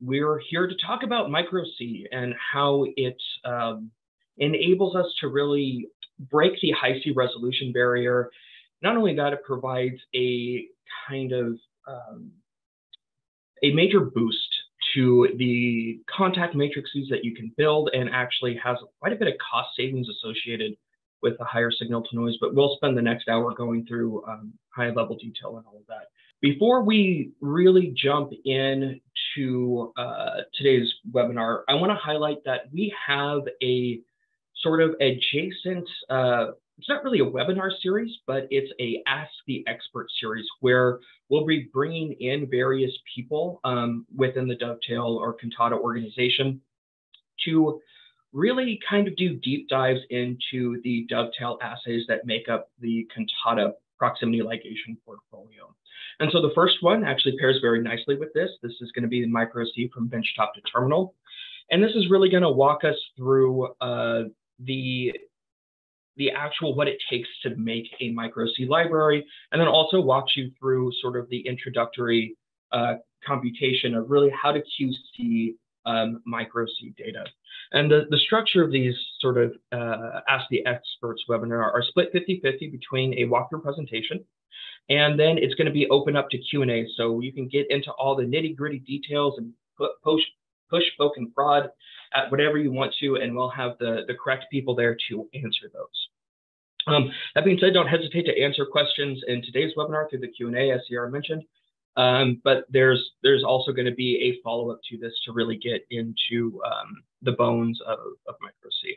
we're here to talk about micro-C and how it um, enables us to really break the Hi-C resolution barrier. Not only that, it provides a kind of um, a major boost to the contact matrices that you can build and actually has quite a bit of cost savings associated with a higher signal to noise, but we'll spend the next hour going through um, high level detail and all of that. Before we really jump into uh, today's webinar, I want to highlight that we have a sort of adjacent, uh, it's not really a webinar series, but it's a Ask the Expert series where we'll be bringing in various people um, within the Dovetail or Cantata organization to really kind of do deep dives into the dovetail assays that make up the Cantata proximity ligation portfolio. And so the first one actually pairs very nicely with this. This is going to be the micro-C from benchtop to terminal. And this is really going to walk us through uh, the, the actual what it takes to make a micro-C library, and then also walks you through sort of the introductory uh, computation of really how to QC um, micro-C data. And the, the structure of these sort of uh, Ask the Experts webinar are split 50-50 between a walkthrough presentation, and then it's going to be open up to Q&A. So you can get into all the nitty gritty details and push, push, poke, and prod at whatever you want to, and we'll have the, the correct people there to answer those. Um, that being said, don't hesitate to answer questions in today's webinar through the Q&A, as Sierra mentioned. Um, but there's there's also going to be a follow-up to this to really get into um, the bones of, of micro-C.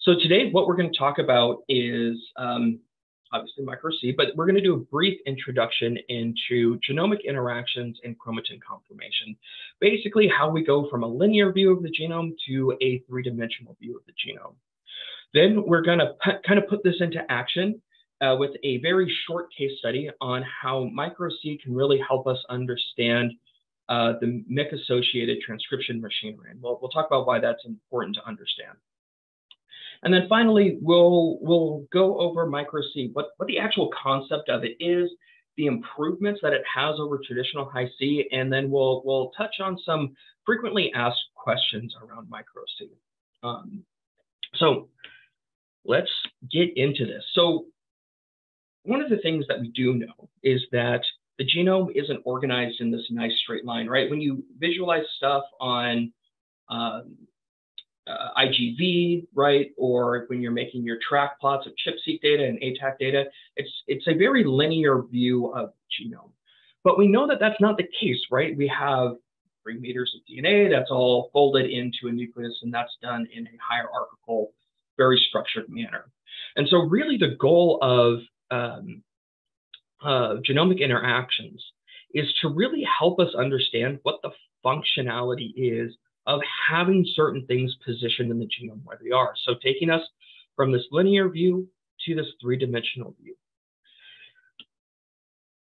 So today, what we're going to talk about is um, obviously micro-C, but we're going to do a brief introduction into genomic interactions and chromatin conformation. Basically, how we go from a linear view of the genome to a three-dimensional view of the genome. Then we're going to kind of put this into action uh, with a very short case study on how micro-C can really help us understand uh, the MYC-associated transcription machinery. And we'll, we'll talk about why that's important to understand. And then finally, we'll, we'll go over micro-C, what, what the actual concept of it is, the improvements that it has over traditional high C, and then we'll, we'll touch on some frequently asked questions around micro-C. Um, so let's get into this. So one of the things that we do know is that the genome isn't organized in this nice straight line, right? When you visualize stuff on um, uh, IGV, right, or when you're making your track plots of ChIP-seq data and ATAC data, it's it's a very linear view of genome. But we know that that's not the case, right? We have three meters of DNA that's all folded into a nucleus, and that's done in a hierarchical, very structured manner. And so, really, the goal of um, uh, genomic interactions is to really help us understand what the functionality is of having certain things positioned in the genome where they are. So taking us from this linear view to this three-dimensional view.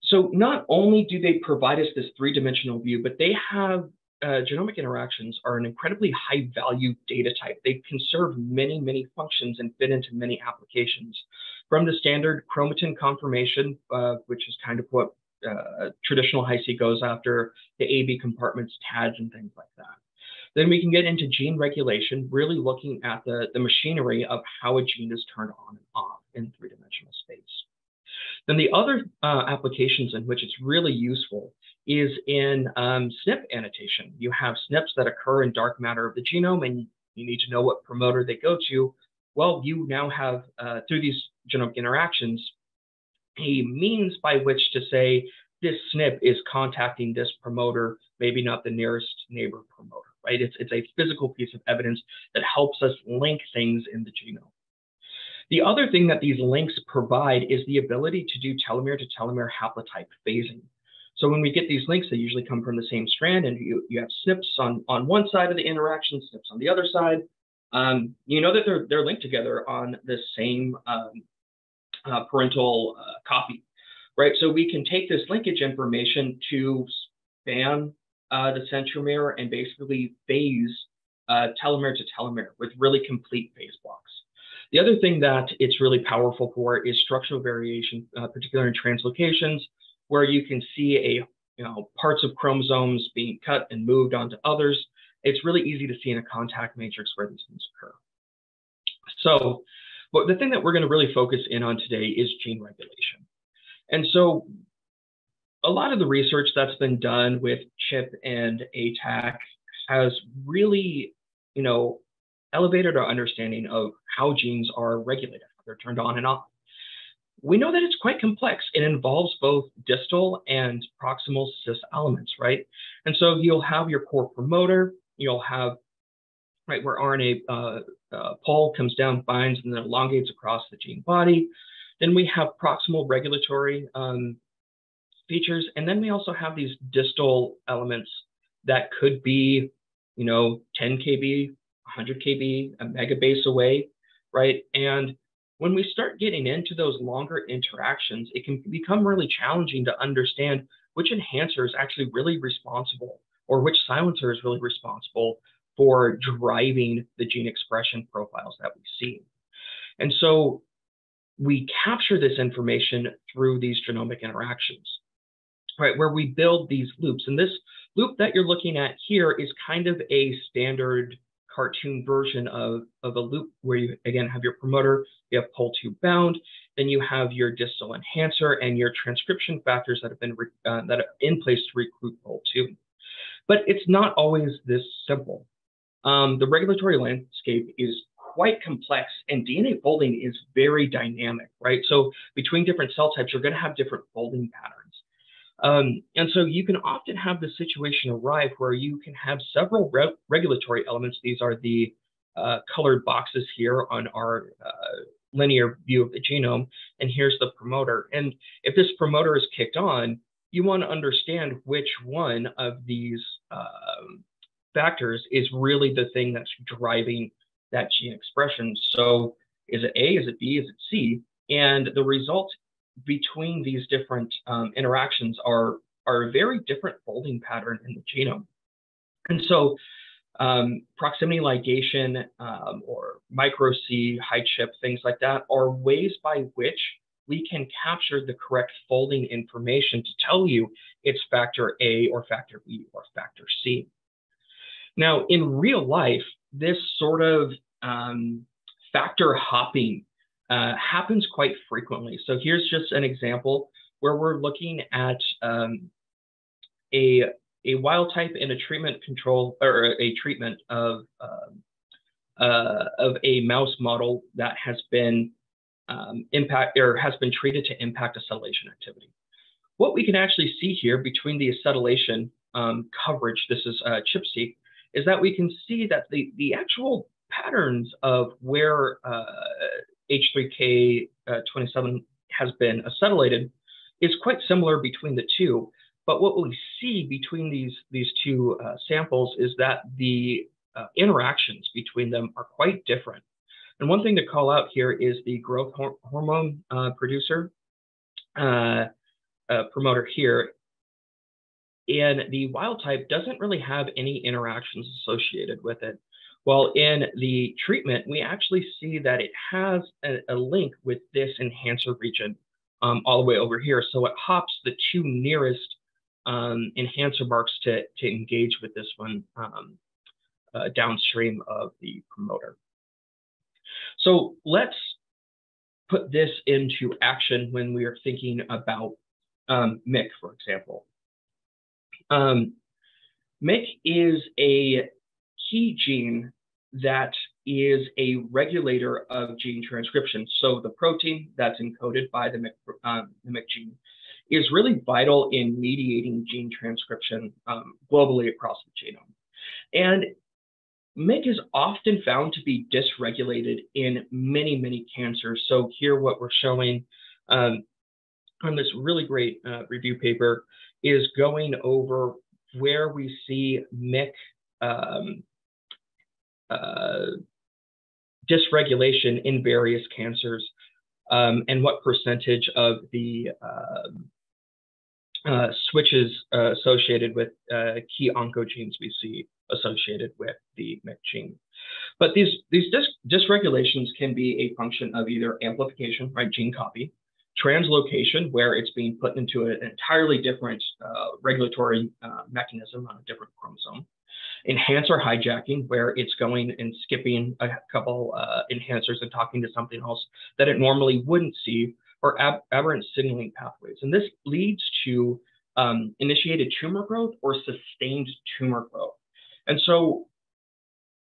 So not only do they provide us this three-dimensional view, but they have uh, genomic interactions are an incredibly high value data type. They can serve many, many functions and fit into many applications. From the standard chromatin conformation, uh, which is kind of what uh, traditional Hi-C goes after, the AB compartments, TADs, and things like that. Then we can get into gene regulation, really looking at the, the machinery of how a gene is turned on and off in three-dimensional space. Then the other uh, applications in which it's really useful is in um, SNP annotation. You have SNPs that occur in dark matter of the genome, and you need to know what promoter they go to. Well, you now have, uh, through these genomic interactions, a means by which to say this SNP is contacting this promoter, maybe not the nearest neighbor promoter right? It's, it's a physical piece of evidence that helps us link things in the genome. The other thing that these links provide is the ability to do telomere to telomere haplotype phasing. So when we get these links, they usually come from the same strand, and you, you have SNPs on, on one side of the interaction, SNPs on the other side. Um, you know that they're, they're linked together on the same um, uh, parental uh, copy, right? So we can take this linkage information to span uh, the centromere and basically phase uh, telomere to telomere with really complete phase blocks. The other thing that it's really powerful for is structural variation, uh, particularly in translocations, where you can see a you know, parts of chromosomes being cut and moved onto others, it's really easy to see in a contact matrix where these things occur. So, but the thing that we're going to really focus in on today is gene regulation. And so a lot of the research that's been done with CHIP and ATAC has really, you know, elevated our understanding of how genes are regulated, they're turned on and off. We know that it's quite complex. It involves both distal and proximal cis elements, right? And so you'll have your core promoter, you'll have, right, where RNA uh, uh, pol comes down, binds, and then elongates across the gene body. Then we have proximal regulatory um, features. And then we also have these distal elements that could be, you know, 10 kb, 100 kb, a megabase away, right? And when we start getting into those longer interactions, it can become really challenging to understand which enhancer is actually really responsible or which silencer is really responsible for driving the gene expression profiles that we see. And so we capture this information through these genomic interactions right, where we build these loops. And this loop that you're looking at here is kind of a standard cartoon version of, of a loop where you, again, have your promoter, you have pol two bound, then you have your distal enhancer and your transcription factors that have been uh, that are in place to recruit pol two. But it's not always this simple. Um, the regulatory landscape is quite complex and DNA folding is very dynamic, right? So between different cell types, you're going to have different folding patterns. Um, and so you can often have the situation arrive where you can have several re regulatory elements. These are the uh, colored boxes here on our uh, linear view of the genome. And here's the promoter. And if this promoter is kicked on, you want to understand which one of these um, factors is really the thing that's driving that gene expression. So is it A, is it B, is it C? And the result between these different um, interactions are, are a very different folding pattern in the genome. And so um, proximity ligation um, or micro-C, high chip, things like that are ways by which we can capture the correct folding information to tell you it's factor A or factor B or factor C. Now, in real life, this sort of um, factor hopping uh, happens quite frequently. So here's just an example where we're looking at um, a, a wild type in a treatment control or a treatment of, uh, uh, of a mouse model that has been um, impact or has been treated to impact acetylation activity. What we can actually see here between the acetylation um, coverage, this is uh, ChIP-seq, is that we can see that the, the actual patterns of where uh, H3K27 uh, has been acetylated is quite similar between the two. But what we see between these, these two uh, samples is that the uh, interactions between them are quite different. And one thing to call out here is the growth hor hormone uh, producer uh, uh, promoter here. And the wild type doesn't really have any interactions associated with it. Well, in the treatment, we actually see that it has a, a link with this enhancer region um, all the way over here. So it hops the two nearest um, enhancer marks to, to engage with this one um, uh, downstream of the promoter. So let's put this into action when we are thinking about um, MYC, for example. Um, MYC is a key gene that is a regulator of gene transcription. So the protein that's encoded by the MYC, um, the MYC gene is really vital in mediating gene transcription um, globally across the genome. And MYC is often found to be dysregulated in many, many cancers. So here what we're showing um, on this really great uh, review paper is going over where we see MYC um, uh, dysregulation in various cancers um, and what percentage of the um, uh, switches uh, associated with uh, key oncogenes we see associated with the MYC gene. But these, these dys dysregulations can be a function of either amplification, right, gene copy, translocation, where it's being put into an entirely different uh, regulatory uh, mechanism on a different chromosome. Enhancer hijacking, where it's going and skipping a couple uh, enhancers and talking to something else that it normally wouldn't see, or ab aberrant signaling pathways. And this leads to um, initiated tumor growth or sustained tumor growth. And so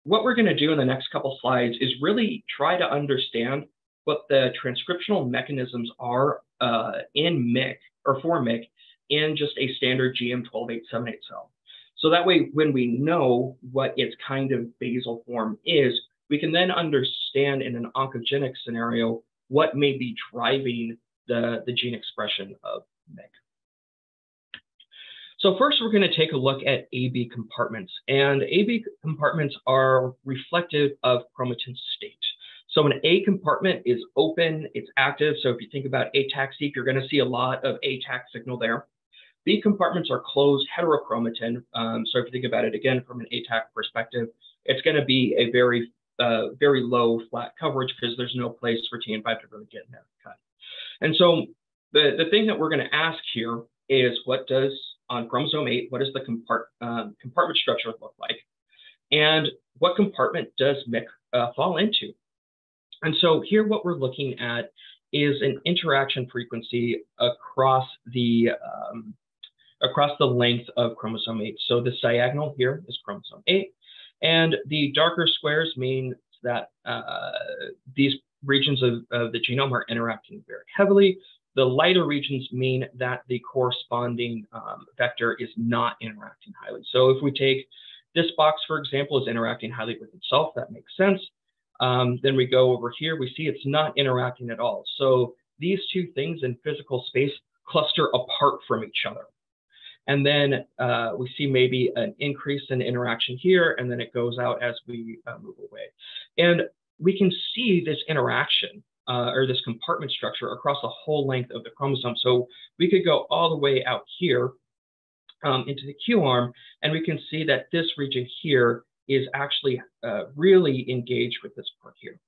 what we're going to do in the next couple slides is really try to understand what the transcriptional mechanisms are uh, in MYC or for MYC in just a standard GM12878 cell. So that way, when we know what its kind of basal form is, we can then understand in an oncogenic scenario what may be driving the, the gene expression of MYC. So first, we're going to take a look at AB compartments. And AB compartments are reflective of chromatin state. So an A compartment is open, it's active. So if you think about ATAC-seq, you're going to see a lot of ATAC signal there. B compartments are closed heterochromatin. Um, so if you think about it again from an ATAC perspective, it's going to be a very, uh, very low flat coverage because there's no place for TN5 to really get in there cut. And so the, the thing that we're going to ask here is what does on chromosome 8, what does the compart um, compartment structure look like? And what compartment does MYC uh, fall into? And so here what we're looking at is an interaction frequency across the um, across the length of chromosome 8. So the diagonal here is chromosome 8, and the darker squares mean that uh, these regions of, of the genome are interacting very heavily. The lighter regions mean that the corresponding um, vector is not interacting highly. So if we take this box, for example, is interacting highly with itself, that makes sense. Um, then we go over here, we see it's not interacting at all. So these two things in physical space cluster apart from each other. And then uh, we see maybe an increase in interaction here, and then it goes out as we uh, move away. And we can see this interaction uh, or this compartment structure across the whole length of the chromosome. So we could go all the way out here um, into the Q arm, and we can see that this region here is actually uh, really engaged with this part here.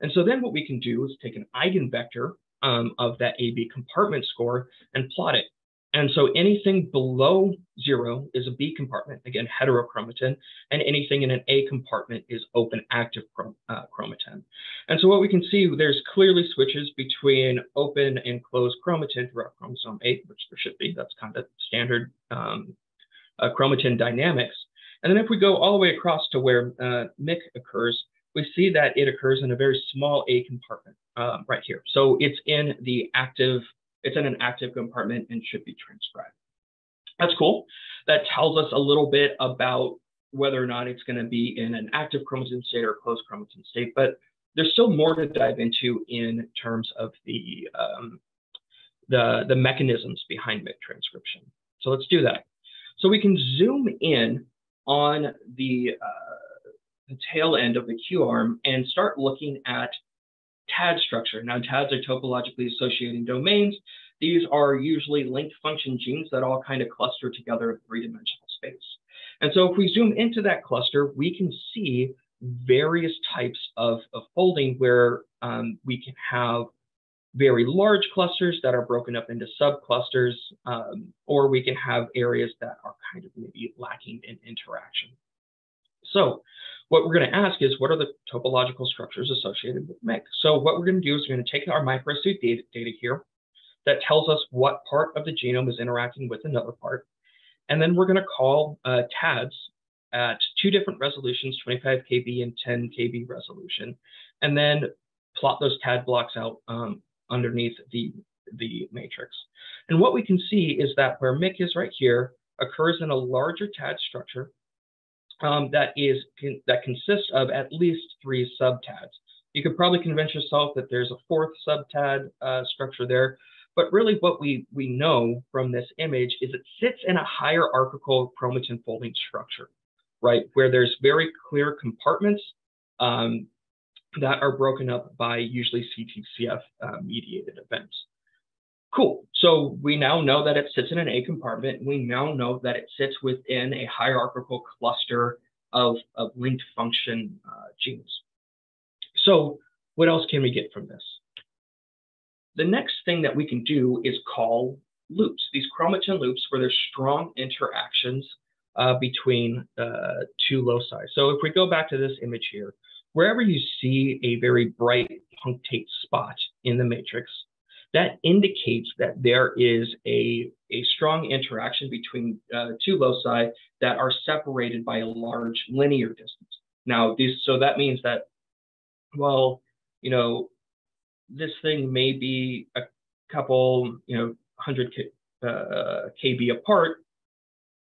And so then what we can do is take an eigenvector um, of that AB compartment score and plot it. And so anything below zero is a B compartment, again, heterochromatin, and anything in an A compartment is open active chrom uh, chromatin. And so what we can see, there's clearly switches between open and closed chromatin throughout chromosome 8, which there should be. That's kind of standard um, uh, chromatin dynamics. And then if we go all the way across to where uh, occurs, we see that it occurs in a very small A compartment um, right here. So it's in the active it's in an active compartment and should be transcribed. That's cool. That tells us a little bit about whether or not it's going to be in an active chromatin state or closed chromatin state, but there's still more to dive into in terms of the um, the, the mechanisms behind MYC transcription. So let's do that. So we can zoom in on the, uh, the tail end of the Q arm and start looking at TAD structure. Now, TADs are topologically associating domains. These are usually linked function genes that all kind of cluster together in three-dimensional space. And so if we zoom into that cluster, we can see various types of, of folding where um, we can have very large clusters that are broken up into subclusters, um, or we can have areas that are kind of maybe lacking in interaction. So what we're going to ask is, what are the topological structures associated with MYC? So what we're going to do is we're going to take our micro-C data, data here that tells us what part of the genome is interacting with another part. And then we're going to call uh, TADs at two different resolutions, 25 kb and 10 kb resolution, and then plot those TAD blocks out um, underneath the, the matrix. And what we can see is that where MYC is right here occurs in a larger TAD structure um, that is that consists of at least three subtads. You could probably convince yourself that there's a fourth subtad uh, structure there, but really what we, we know from this image is it sits in a hierarchical chromatin folding structure, right? Where there's very clear compartments um, that are broken up by usually CTCF uh, mediated events. Cool. So we now know that it sits in an A compartment. We now know that it sits within a hierarchical cluster of, of linked function uh, genes. So what else can we get from this? the next thing that we can do is call loops, these chromatin loops where there's strong interactions uh, between uh, two loci. So if we go back to this image here, wherever you see a very bright punctate spot in the matrix, that indicates that there is a, a strong interaction between uh, two loci that are separated by a large linear distance. Now, these, so that means that, well, you know, this thing may be a couple, you know, 100 uh, kb apart,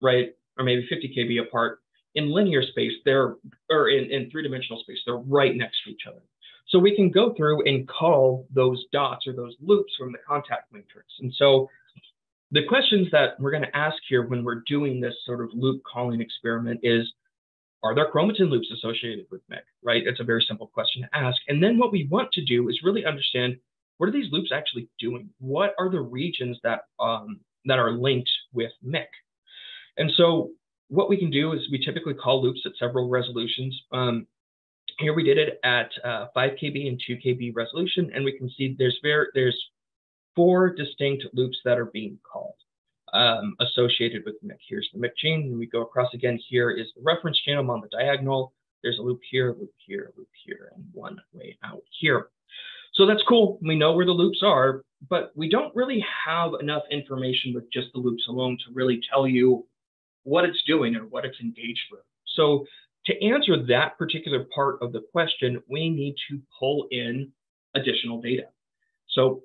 right? Or maybe 50 kb apart. In linear space, they're, or in, in three-dimensional space, they're right next to each other. So we can go through and call those dots or those loops from the contact matrix. And so the questions that we're going to ask here when we're doing this sort of loop calling experiment is, are there chromatin loops associated with MYC, right? It's a very simple question to ask. And then what we want to do is really understand what are these loops actually doing? What are the regions that, um, that are linked with MYC? And so what we can do is we typically call loops at several resolutions. Um, here we did it at uh, 5 kb and 2 kb resolution, and we can see there's very, there's four distinct loops that are being called um, associated with MYC. Here's the MYC gene, and we go across again. Here is the reference genome on the diagonal. There's a loop here, loop here, loop here, and one way out here. So that's cool. We know where the loops are, but we don't really have enough information with just the loops alone to really tell you what it's doing or what it's engaged with. So to answer that particular part of the question, we need to pull in additional data. So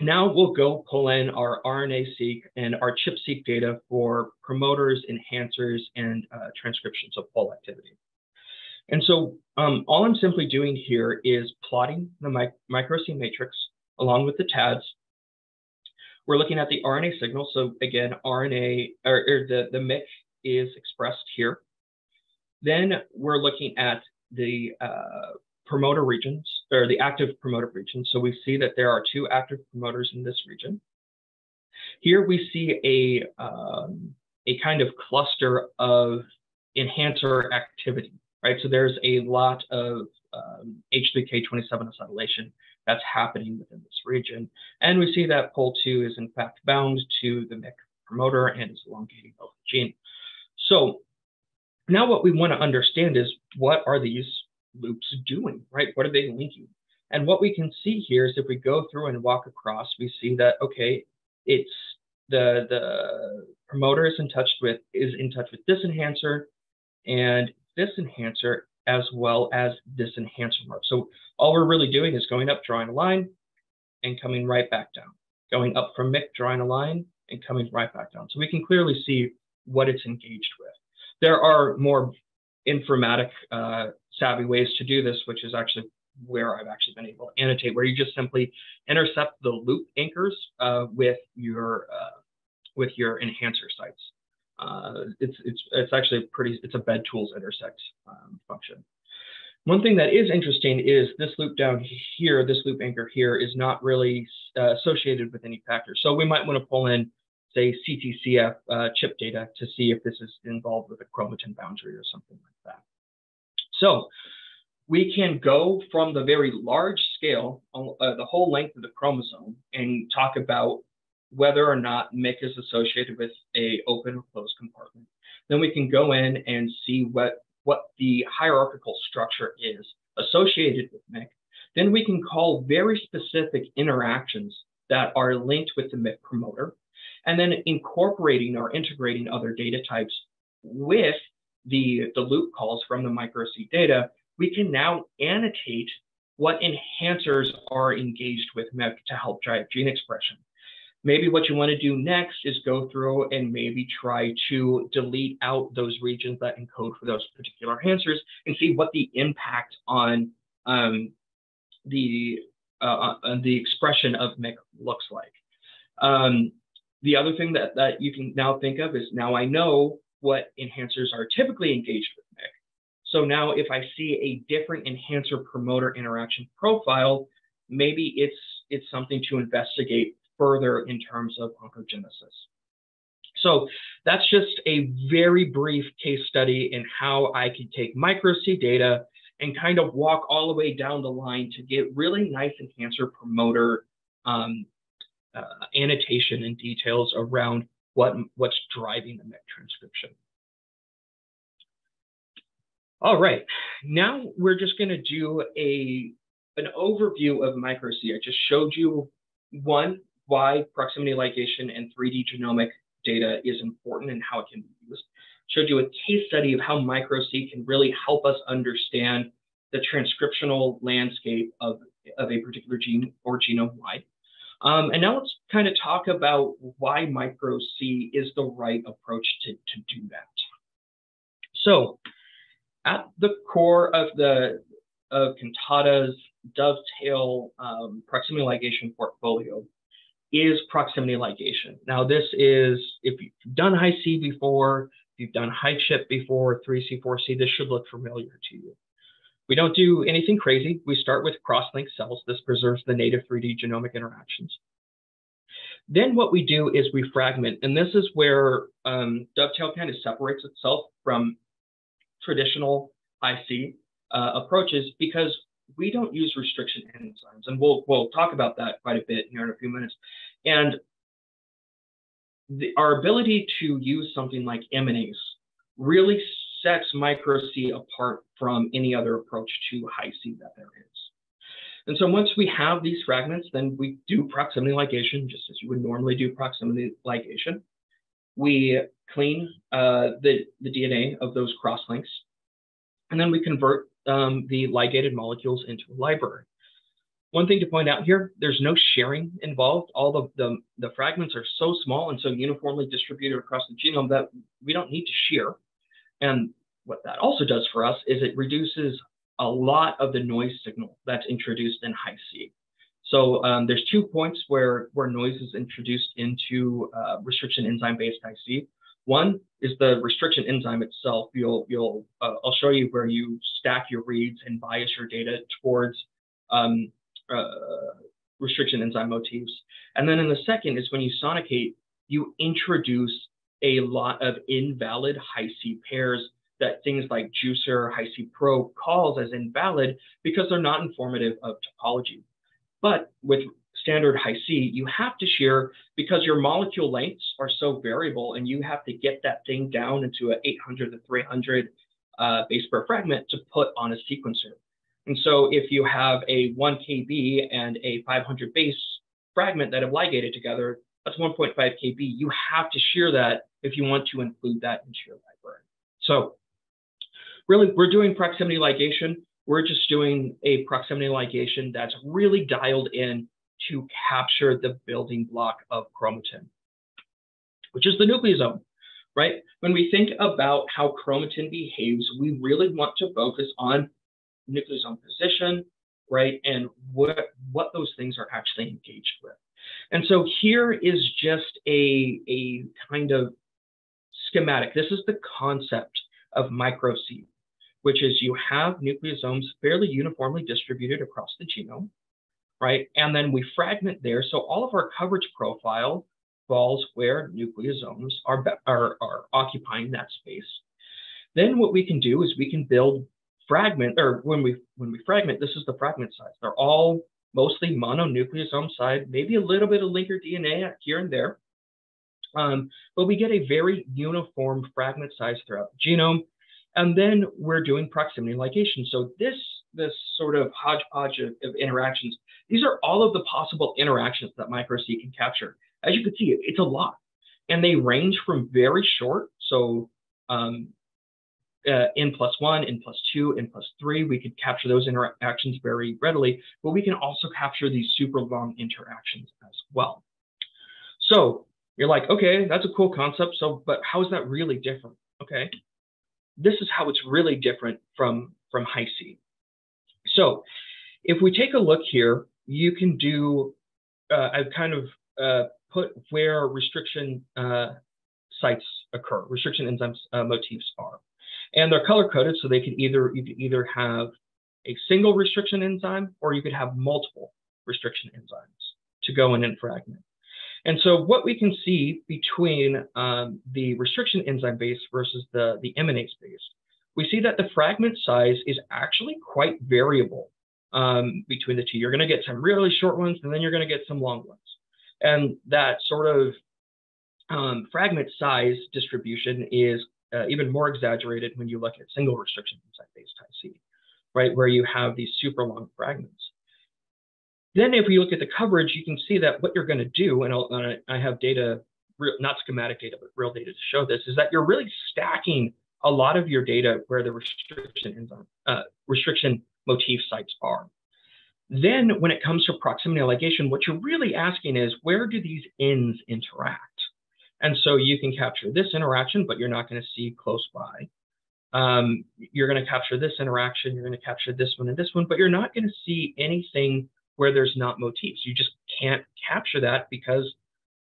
now we'll go pull in our RNA-seq and our ChIP-seq data for promoters, enhancers, and uh, transcriptions of pol activity. And so um, all I'm simply doing here is plotting the MYC matrix along with the TADS. We're looking at the RNA signal. So again, RNA, or, or the, the MYC is expressed here. Then we're looking at the uh, promoter regions, or the active promoter regions. So we see that there are two active promoters in this region. Here we see a, um, a kind of cluster of enhancer activity, right? So there's a lot of um, H3K27 acetylation that's happening within this region. And we see that POL2 is in fact bound to the MYC promoter and is elongating the gene. So now what we want to understand is what are these loops doing, right? What are they linking? And what we can see here is if we go through and walk across, we see that, okay, it's the, the promoter is in touch with, is in touch with this enhancer and this enhancer as well as this enhancer mark. So all we're really doing is going up, drawing a line and coming right back down, going up from MYC, drawing a line and coming right back down. So we can clearly see what it's engaged with. There are more informatic uh, savvy ways to do this, which is actually where I've actually been able to annotate, where you just simply intercept the loop anchors uh, with your uh, with your enhancer sites. Uh, it's it's it's actually a pretty. It's a bed tools intersect um, function. One thing that is interesting is this loop down here, this loop anchor here, is not really uh, associated with any factor. So we might want to pull in say CTCF uh, chip data to see if this is involved with a chromatin boundary or something like that. So we can go from the very large scale, uh, the whole length of the chromosome, and talk about whether or not MYC is associated with a open or closed compartment. Then we can go in and see what, what the hierarchical structure is associated with MYC. Then we can call very specific interactions that are linked with the MYC promoter and then incorporating or integrating other data types with the, the loop calls from the micro-C data, we can now annotate what enhancers are engaged with MYC to help drive gene expression. Maybe what you want to do next is go through and maybe try to delete out those regions that encode for those particular enhancers and see what the impact on um, the uh, uh the expression of MYC looks like. Um, the other thing that, that you can now think of is now I know what enhancers are typically engaged with MYC. So now if I see a different enhancer promoter interaction profile, maybe it's it's something to investigate further in terms of oncogenesis. So that's just a very brief case study in how I could take micro-C data and kind of walk all the way down the line to get really nice enhancer promoter um, uh, annotation and details around what, what's driving the MYC transcription. All right, now we're just going to do a an overview of micro-C. I just showed you one, why proximity ligation and 3D genomic data is important and how it can be used. Showed you a case study of how micro-C can really help us understand the transcriptional landscape of, of a particular gene or genome-wide. Um, and now let's kind of talk about why micro-C is the right approach to, to do that. So at the core of the of Cantata's dovetail um, proximity ligation portfolio is proximity ligation. Now, this is, if you've done high C before, if you've done high chip before, 3C4C, this should look familiar to you. We don't do anything crazy. We start with cross-linked cells. This preserves the native 3D genomic interactions. Then what we do is we fragment, and this is where um, Dovetail kind of separates itself from traditional Hi-C uh, approaches because we don't use restriction enzymes, and we'll we'll talk about that quite a bit here in a few minutes. And the, our ability to use something like MNase really sets micro-C apart from any other approach to Hi-C that there is. And so once we have these fragments, then we do proximity ligation, just as you would normally do proximity ligation. We clean uh, the, the DNA of those crosslinks, and then we convert um, the ligated molecules into a library. One thing to point out here, there's no sharing involved. All the, the, the, fragments are so small and so uniformly distributed across the genome that we don't need to shear. And what that also does for us is it reduces a lot of the noise signal that's introduced in Hi-C. So um, there's two points where, where noise is introduced into uh, restriction enzyme-based Hi-C. One is the restriction enzyme itself. You'll, you'll, uh, I'll show you where you stack your reads and bias your data towards um, uh, restriction enzyme motifs. And then in the second is when you sonicate, you introduce a lot of invalid Hi-C pairs that things like Juicer, Hi-C Pro calls as invalid because they're not informative of topology. But with standard Hi-C, you have to shear because your molecule lengths are so variable and you have to get that thing down into an 800 to 300 uh, base pair fragment to put on a sequencer. And so if you have a 1 kb and a 500 base fragment that have ligated together, that's 1.5 kb. You have to shear that if you want to include that into your library. So really, we're doing proximity ligation. We're just doing a proximity ligation that's really dialed in to capture the building block of chromatin, which is the nucleosome, right? When we think about how chromatin behaves, we really want to focus on nucleosome position, right? And what, what those things are actually engaged with. And so here is just a, a kind of schematic. This is the concept of micro-C, which is you have nucleosomes fairly uniformly distributed across the genome right? And then we fragment there. So all of our coverage profile falls where nucleosomes are, are, are occupying that space. Then what we can do is we can build fragment, or when we when we fragment, this is the fragment size. They're all mostly mononucleosome side, maybe a little bit of linker DNA here and there. Um, but we get a very uniform fragment size throughout the genome. And then we're doing proximity ligation. So this this sort of hodgepodge of, of, interactions. These are all of the possible interactions that micro-C can capture. As you can see, it's a lot. And they range from very short, so um, uh, n plus one, n plus two, n plus three, we could capture those interactions very readily, but we can also capture these super long interactions as well. So you're like, okay, that's a cool concept. So, but how is that really different? Okay, this is how it's really different from from Hi-C. So if we take a look here, you can do, uh, I've kind of uh, put where restriction uh, sites occur, restriction enzymes uh, motifs are. And they're color coded, so they could either, you either have a single restriction enzyme or you could have multiple restriction enzymes to go in and fragment. And so what we can see between um, the restriction enzyme base versus the, the MNase base we see that the fragment size is actually quite variable. um, between the two. You're going to get some really short ones, and then you're going to get some long ones. And that sort of um, fragment size distribution is uh, even more exaggerated when you look at single restriction enzyme-based Hi-C, right, where you have these super long fragments. Then if we look at the coverage, you can see that what you're going to do, and uh, I have data, not schematic data, but real data to show this, is that you're really stacking a lot of your data where the restriction enzyme, uh, restriction motif sites are. Then when it comes to proximity ligation, what you're really asking is where do these ends interact? And so you can capture this interaction, but you're not going to see close by. Um, you're going to capture this interaction, you're going to capture this one and this one, but you're not going to see anything where there's not motifs. You just can't capture that because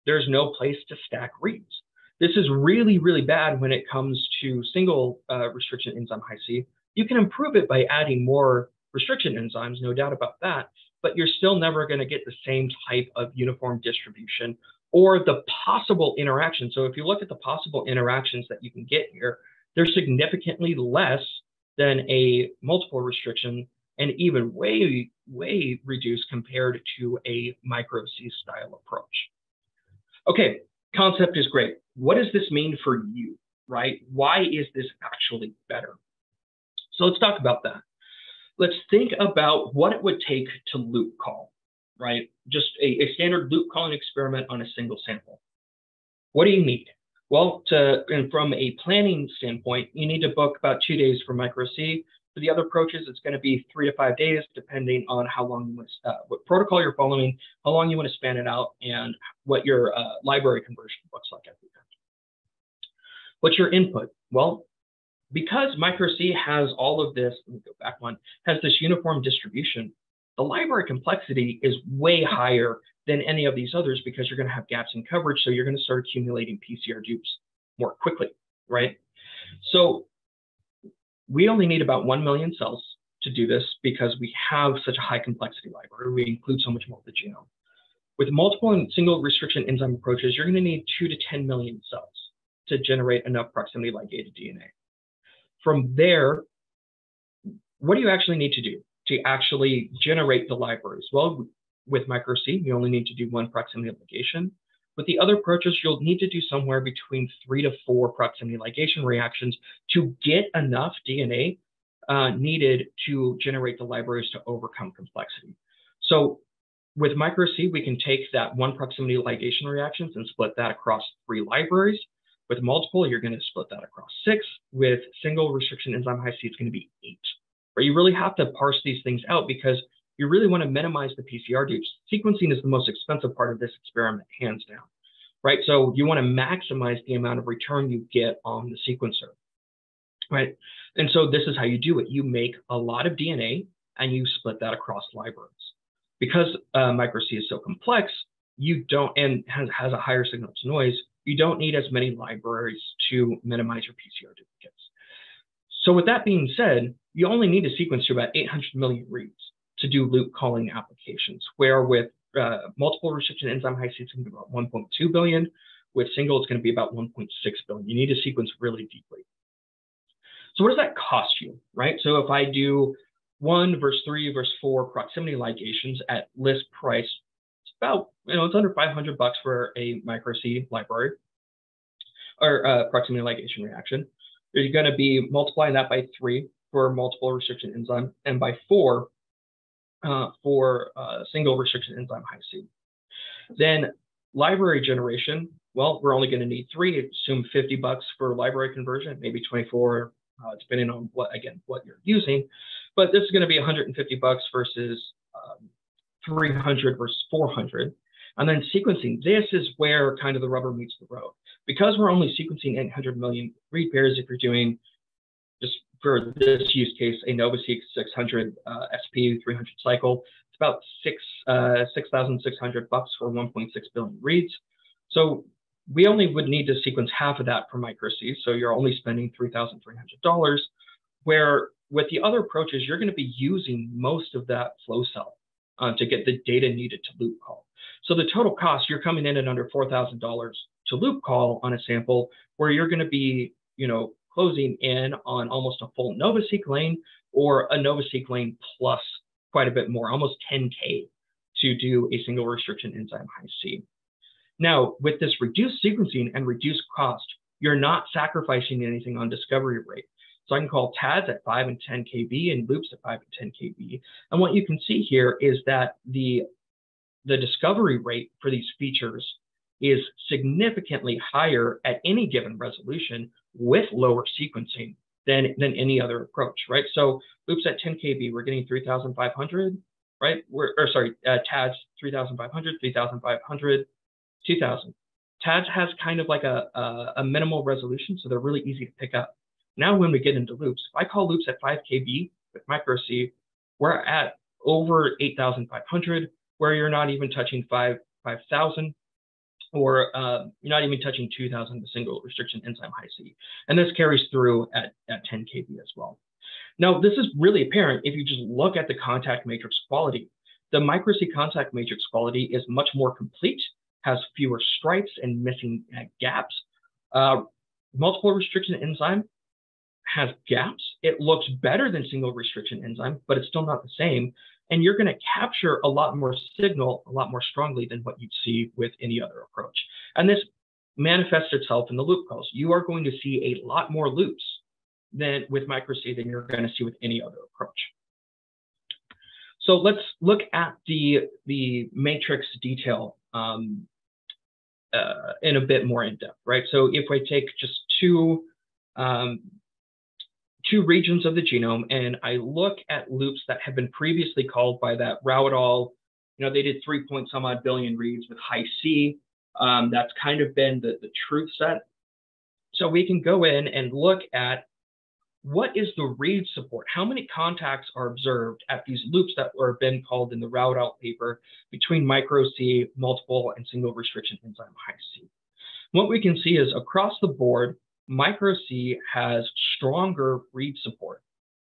there's no place to stack reads. This is really, really bad when it comes to single uh, restriction enzyme Hi-C. You can improve it by adding more restriction enzymes, no doubt about that, but you're still never going to get the same type of uniform distribution or the possible interaction. So if you look at the possible interactions that you can get here, they're significantly less than a multiple restriction and even way, way reduced compared to a micro C style approach. Okay, concept is great. What does this mean for you, right? Why is this actually better? So let's talk about that. Let's think about what it would take to loop call, right? Just a, a standard loop calling experiment on a single sample. What do you need? Well, to, and from a planning standpoint, you need to book about two days for micro C. For the other approaches, it's going to be three to five days, depending on how long you want to, uh, what protocol you're following, how long you want to span it out, and what your uh, library conversion looks like at the end. What's your input? Well, because MicroC has all of this, let me go back one, has this uniform distribution, the library complexity is way higher than any of these others because you're going to have gaps in coverage. So you're going to start accumulating PCR dupes more quickly, right? So we only need about 1 million cells to do this because we have such a high complexity library. We include so much more of the genome. With multiple and single restriction enzyme approaches, you're going to need 2 to 10 million cells to generate enough proximity ligated DNA. From there, what do you actually need to do to actually generate the libraries? Well, with MicroC, you only need to do one proximity ligation. With the other approaches, you'll need to do somewhere between three to four proximity ligation reactions to get enough DNA uh, needed to generate the libraries to overcome complexity. So with MicroC, we can take that one proximity ligation reactions and split that across three libraries. With multiple, you're going to split that across six. With single restriction enzyme Hi-C, it's going to be eight. But you really have to parse these things out because you really want to minimize the PCR dupes. Sequencing is the most expensive part of this experiment, hands down, right? So you want to maximize the amount of return you get on the sequencer, right? And so this is how you do it. You make a lot of DNA and you split that across libraries. Because uh, micro-C is so complex, you don't, and has, has a higher signal to noise, you don't need as many libraries to minimize your PCR duplicates. So with that being said, you only need to sequence to about 800 million reads to do loop calling applications, where with uh, multiple restriction enzyme it's going to be about 1.2 billion. With single, it's going to be about 1.6 billion. You need to sequence really deeply. So what does that cost you, right? So if I do one verse three verse four proximity ligations at list price it's about, you know, it's under 500 bucks for a micro C library or uh, proximity ligation reaction. You're going to be multiplying that by three for multiple restriction enzyme and by four uh, for uh, single restriction enzyme high C. Then library generation, well, we're only going to need three, assume 50 bucks for library conversion, maybe 24, uh, depending on what, again, what you're using. But this is going to be 150 bucks versus um, 300 versus 400. And then sequencing, this is where kind of the rubber meets the road. Because we're only sequencing 800 million read pairs, if you're doing for this use case, a NovaSeq 600 uh, SP 300 cycle, it's about six uh, 6,600 bucks for 1.6 billion reads. So we only would need to sequence half of that for MicroC. So you're only spending $3,300. Where with the other approaches, you're going to be using most of that flow cell uh, to get the data needed to loop call. So the total cost, you're coming in at under $4,000 to loop call on a sample where you're going to be, you know, closing in on almost a full NovaSeq lane or a NovaSeq lane plus quite a bit more, almost 10K to do a single restriction enzyme Hi-C. Now, with this reduced sequencing and reduced cost, you're not sacrificing anything on discovery rate. So I can call TADS at 5 and 10 kb and loops at 5 and 10 kb. And what you can see here is that the, the discovery rate for these features is significantly higher at any given resolution with lower sequencing than, than any other approach, right? So loops at 10 kb, we're getting 3,500, right? We're, or sorry, uh, TADS 3,500, 3,500, 2,000. TADS has kind of like a, a, a minimal resolution, so they're really easy to pick up. Now, when we get into loops, if I call loops at 5 kb with micro C, we're at over 8,500, where you're not even touching 5 5,000, or uh, you're not even touching 2,000 the single restriction enzyme Hi-C. And this carries through at, at 10 kb as well. Now, this is really apparent if you just look at the contact matrix quality. The micro C contact matrix quality is much more complete, has fewer stripes and missing uh, gaps. Uh, multiple restriction enzyme has gaps. It looks better than single restriction enzyme, but it's still not the same. And you're going to capture a lot more signal, a lot more strongly than what you'd see with any other approach. And this manifests itself in the loop calls. You are going to see a lot more loops than with microC than you're going to see with any other approach. So let's look at the, the matrix detail um, uh, in a bit more in depth, right? So if I take just two um, two regions of the genome and I look at loops that have been previously called by that al. You know, they did three point some odd billion reads with Hi-C. Um, that's kind of been the, the truth set. So we can go in and look at what is the read support? How many contacts are observed at these loops that were been called in the et al. paper between micro C, multiple, and single restriction enzyme Hi-C? What we can see is across the board, micro C has stronger read support,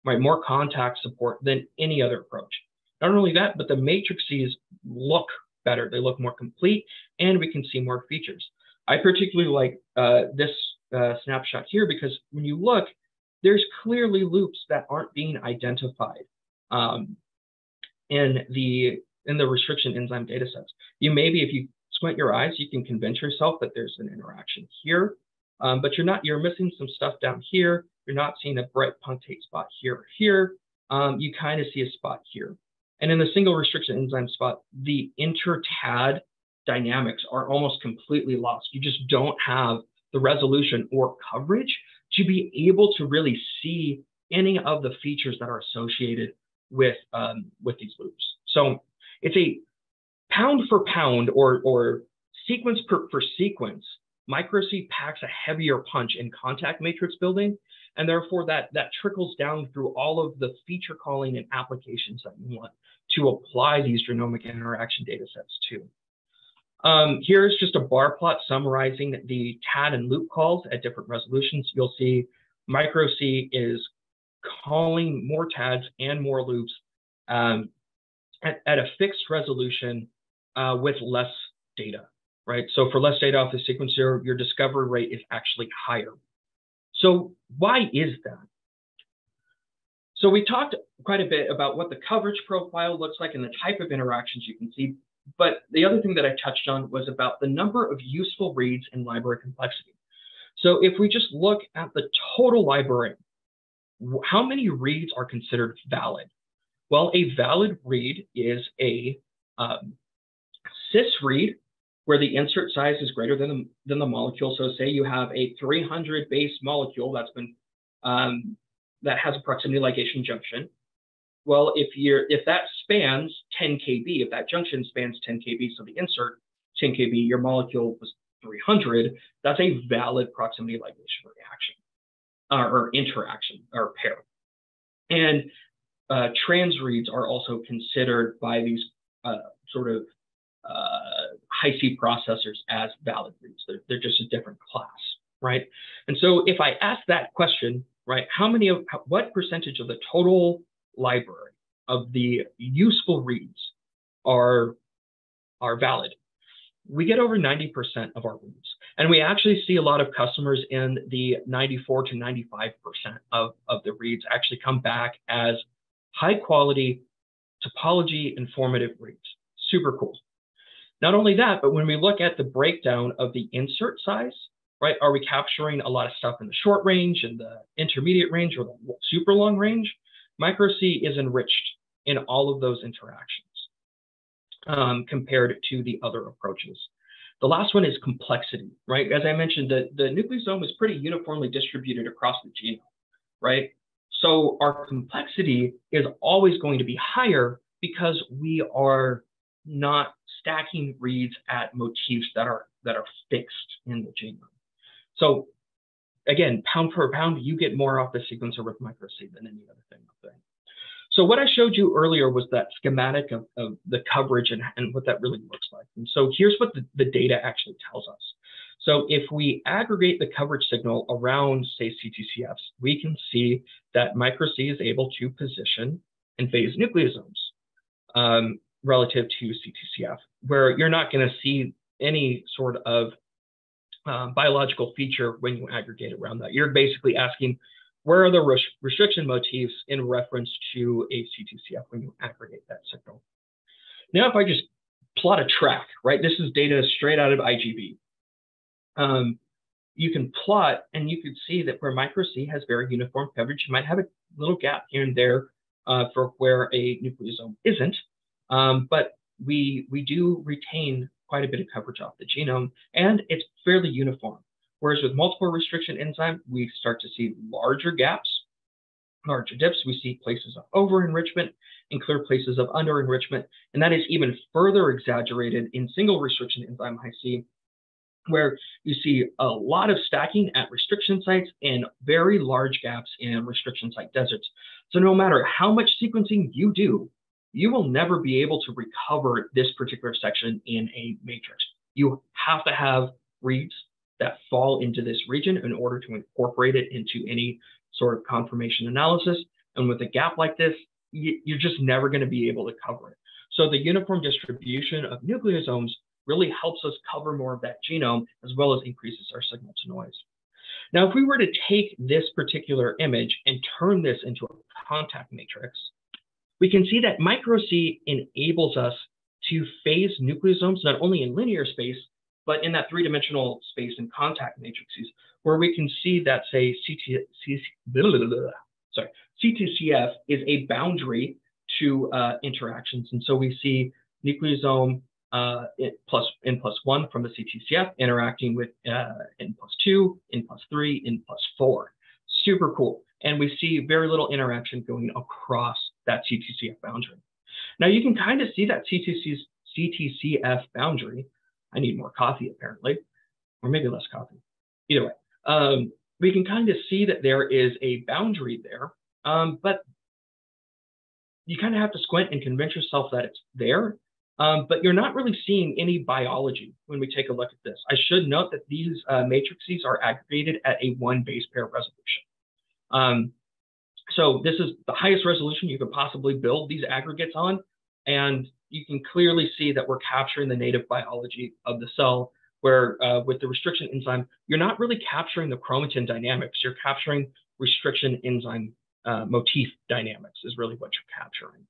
right? More contact support than any other approach. Not only that, but the matrices look better. They look more complete and we can see more features. I particularly like uh, this uh, snapshot here because when you look, there's clearly loops that aren't being identified um, in the in the restriction enzyme datasets. You maybe, if you squint your eyes, you can convince yourself that there's an interaction here um, but you're not, you're missing some stuff down here. You're not seeing a bright punctate spot here or here. Um, you kind of see a spot here. And in the single restriction enzyme spot, the inter-TAD dynamics are almost completely lost. You just don't have the resolution or coverage to be able to really see any of the features that are associated with um, with these loops. So it's a pound for pound or or sequence per, for sequence MicroC packs a heavier punch in contact matrix building, and therefore that, that trickles down through all of the feature calling and applications that you want to apply these genomic interaction data sets to. Um, here's just a bar plot summarizing the TAD and loop calls at different resolutions. You'll see MicroC is calling more TADs and more loops um, at, at, a fixed resolution uh, with less data right? So for less data off the sequencer, your discovery rate is actually higher. So why is that? So we talked quite a bit about what the coverage profile looks like and the type of interactions you can see. But the other thing that I touched on was about the number of useful reads and library complexity. So if we just look at the total library, how many reads are considered valid? Well, a valid read is a um, cis read where the insert size is greater than the, than the molecule. So say you have a 300 base molecule that's been um, that has a proximity ligation junction. Well, if you're if that spans 10 kb, if that junction spans 10 kb, so the insert 10 kb, your molecule was 300, that's a valid proximity ligation reaction uh, or interaction or pair. And uh, trans reads are also considered by these uh, sort of uh, Hi-C processors as valid reads. They're, they're just a different class, right? And so if I ask that question, right, how many of, what percentage of the total library of the useful reads are, are valid? We get over 90% of our reads. And we actually see a lot of customers in the 94 to 95% of, of the reads actually come back as high quality topology informative reads. Super cool. Not only that, but when we look at the breakdown of the insert size, right, are we capturing a lot of stuff in the short range and the intermediate range or the super long range? MicroC is enriched in all of those interactions um, compared to the other approaches. The last one is complexity, right? As I mentioned, the, the nucleosome is pretty uniformly distributed across the genome, right? So our complexity is always going to be higher because we are not stacking reads at motifs that are that are fixed in the genome. So again, pound per pound, you get more off the sequencer with MicroC than any other thing. So what I showed you earlier was that schematic of, of the coverage and, and, what that really looks like. And so here's what the, the data actually tells us. So if we aggregate the coverage signal around, say, CTCFs, we can see that MicroC is able to position and phase nucleosomes um, relative to CTCF, where you're not going to see any sort of uh, biological feature when you aggregate around that. You're basically asking, where are the res restriction motifs in reference to a CTCF when you aggregate that signal? Now, if I just plot a track, right, this is data straight out of IGV. Um, you can plot and you can see that where MicroC has very uniform coverage, you might have a little gap here and there uh, for where a nucleosome isn't, um, but we, we do retain quite a bit of coverage off the genome, and it's fairly uniform. Whereas with multiple restriction enzyme, we start to see larger gaps, larger dips. We see places of over-enrichment and clear places of under-enrichment. And that is even further exaggerated in single restriction enzyme Hi-C, where you see a lot of stacking at restriction sites and very large gaps in restriction site deserts. So no matter how much sequencing you do, you will never be able to recover this particular section in a matrix. You have to have reads that fall into this region in order to incorporate it into any sort of conformation analysis. And with a gap like this, you're just never going to be able to cover it. So the uniform distribution of nucleosomes really helps us cover more of that genome as well as increases our signal to noise. Now, if we were to take this particular image and turn this into a contact matrix, we can see that MicroC enables us to phase nucleosomes not only in linear space, but in that three-dimensional space in contact matrices, where we can see that, say, CT, sorry, CTCF is a boundary to uh, interactions. And so we see nucleosome uh, plus N plus one from the CTCF interacting with uh, N plus two, N plus three, N plus four. Super cool. And we see very little interaction going across that CTCF boundary. Now you can kind of see that CTCF boundary I need more coffee apparently, or maybe less coffee. Either way, um, we can kind of see that there is a boundary there, um, but you kind of have to squint and convince yourself that it's there. Um, but you're not really seeing any biology when we take a look at this. I should note that these uh, matrices are aggregated at a one base pair resolution. So this is the highest resolution you could possibly build these aggregates on. And you can clearly see that we're capturing the native biology of the cell, where uh, with the restriction enzyme, you're not really capturing the chromatin dynamics, you're capturing restriction enzyme uh, motif dynamics is really what you're capturing.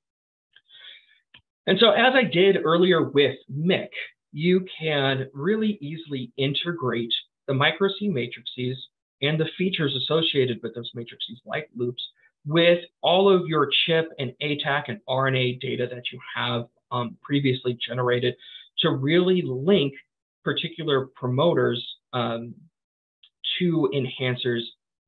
And so as I did earlier with MYC, you can really easily integrate the MicroC matrices and the features associated with those matrices like loops with all of your ChIP and ATAC and RNA data that you have um, previously generated to really link particular promoters um, to enhancers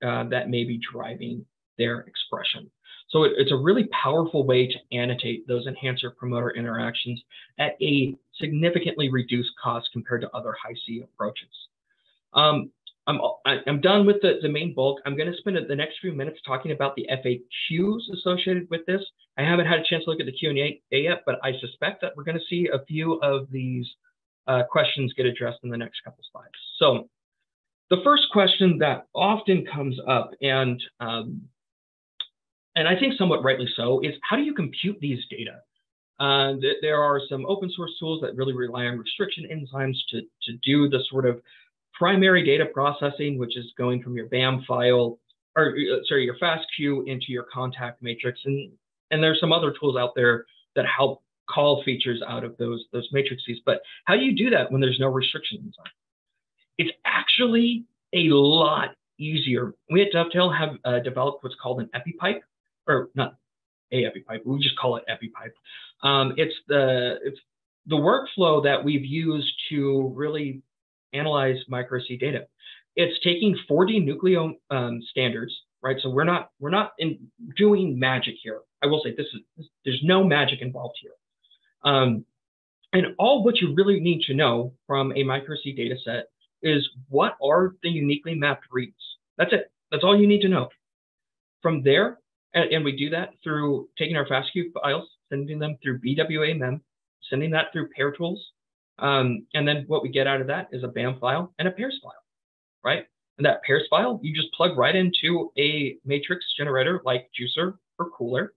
uh, that may be driving their expression. So it, it's a really powerful way to annotate those enhancer promoter interactions at a significantly reduced cost compared to other high C approaches. Um, I'm, I'm done with the, the main bulk. I'm going to spend the next few minutes talking about the FAQs associated with this. I haven't had a chance to look at the Q&A yet, but I suspect that we're going to see a few of these uh, questions get addressed in the next couple slides. So the first question that often comes up, and um, and I think somewhat rightly so, is how do you compute these data? Uh, th there are some open source tools that really rely on restriction enzymes to, to do the sort of primary data processing, which is going from your BAM file, or uh, sorry, your FASTQ into your contact matrix. And, and there's some other tools out there that help call features out of those, those matrices. But how do you do that when there's no restrictions on it? It's actually a lot easier. We at Dovetail have uh, developed what's called an EpiPipe, or not a EpiPipe, we just call it EpiPipe. Um, it's the it's the workflow that we've used to really analyze microC data. It's taking 4D nucleome um, standards, right? So we're not we're not in doing magic here. I will say this is there's no magic involved here. Um, and all what you really need to know from a microC data set is what are the uniquely mapped reads. That's it. That's all you need to know. From there, and, and we do that through taking our FASTQ files, sending them through BWA mem, sending that through pairtools. Um, and then what we get out of that is a BAM file and a pairs file, right? And that pairs file, you just plug right into a matrix generator like Juicer or Cooler.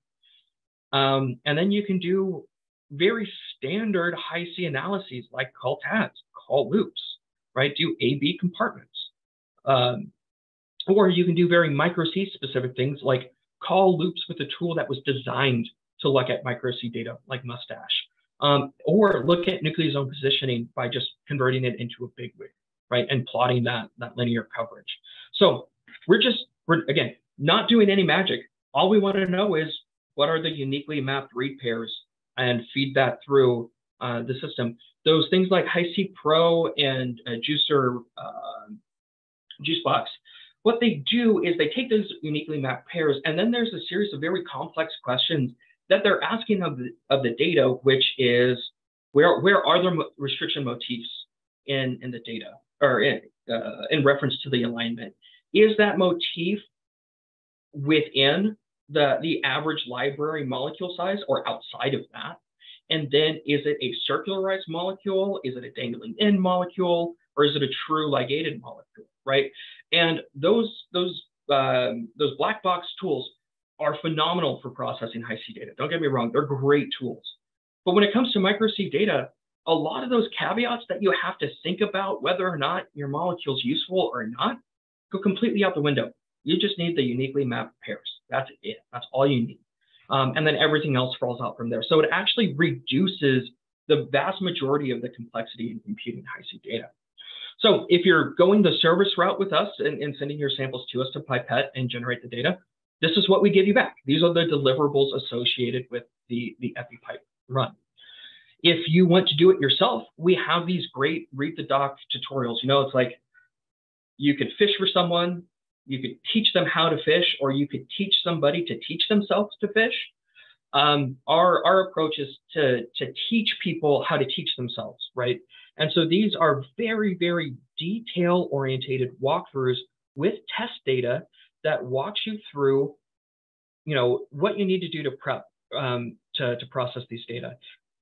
Um, and then you can do very standard Hi-C analyses like call TADS, call loops, right? Do A-B compartments. Um, or you can do very microC specific things like call loops with a tool that was designed to look at microC data like Mustache. Um, or look at nucleosome positioning by just converting it into a bigwig, right? And plotting that, that linear coverage. So we're just, we're again, not doing any magic. All we want to know is what are the uniquely mapped read pairs and feed that through uh, the system. Those things like Hi-C Pro and uh, Juicer, uh, Juicebox, what they do is they take those uniquely mapped pairs, and then there's a series of very complex questions that they're asking of the, of the data, which is where where are there restriction motifs in in the data or in uh, in reference to the alignment? Is that motif within the the average library molecule size or outside of that? And then is it a circularized molecule? Is it a dangling end molecule? Or is it a true ligated molecule, right? And those those um, those black box tools are phenomenal for processing Hi-C data. Don't get me wrong, they're great tools. But when it comes to microC data, a lot of those caveats that you have to think about whether or not your molecule is useful or not go completely out the window. You just need the uniquely mapped pairs. That's it. That's all you need. Um, and then everything else falls out from there. So it actually reduces the vast majority of the complexity in computing Hi-C data. So if you're going the service route with us and, and, sending your samples to us to pipette and generate the data, this is what we give you back. These are the deliverables associated with the, the EpiPipe run. If you want to do it yourself, we have these great read the doc tutorials. You know, it's like you could fish for someone, you could teach them how to fish, or you could teach somebody to teach themselves to fish. Um, our, our approach is to, to teach people how to teach themselves, right? And so these are very, very detail orientated walkthroughs with test data that walks you through, you know, what you need to do to prep um, to, to process these data.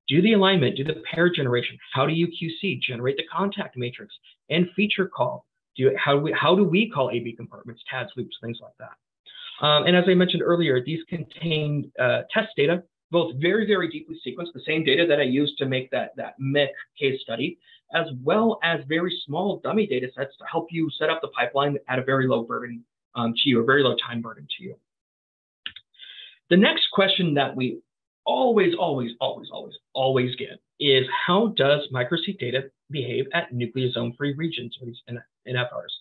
Do the alignment, do the pair generation. How do you QC? Generate the contact matrix and feature call. Do how do we how do we call AB compartments, TADS loops, things like that. Um, and as I mentioned earlier, these contain uh, test data, both very, very deeply sequenced, the same data that I used to make that, that MYC case study, as well as very small dummy data sets to help you set up the pipeline at a very low burden um, to you, a very low time burden to you. The next question that we always, always, always, always, always get is how does microC data behave at nucleosome-free regions, or these NFRs?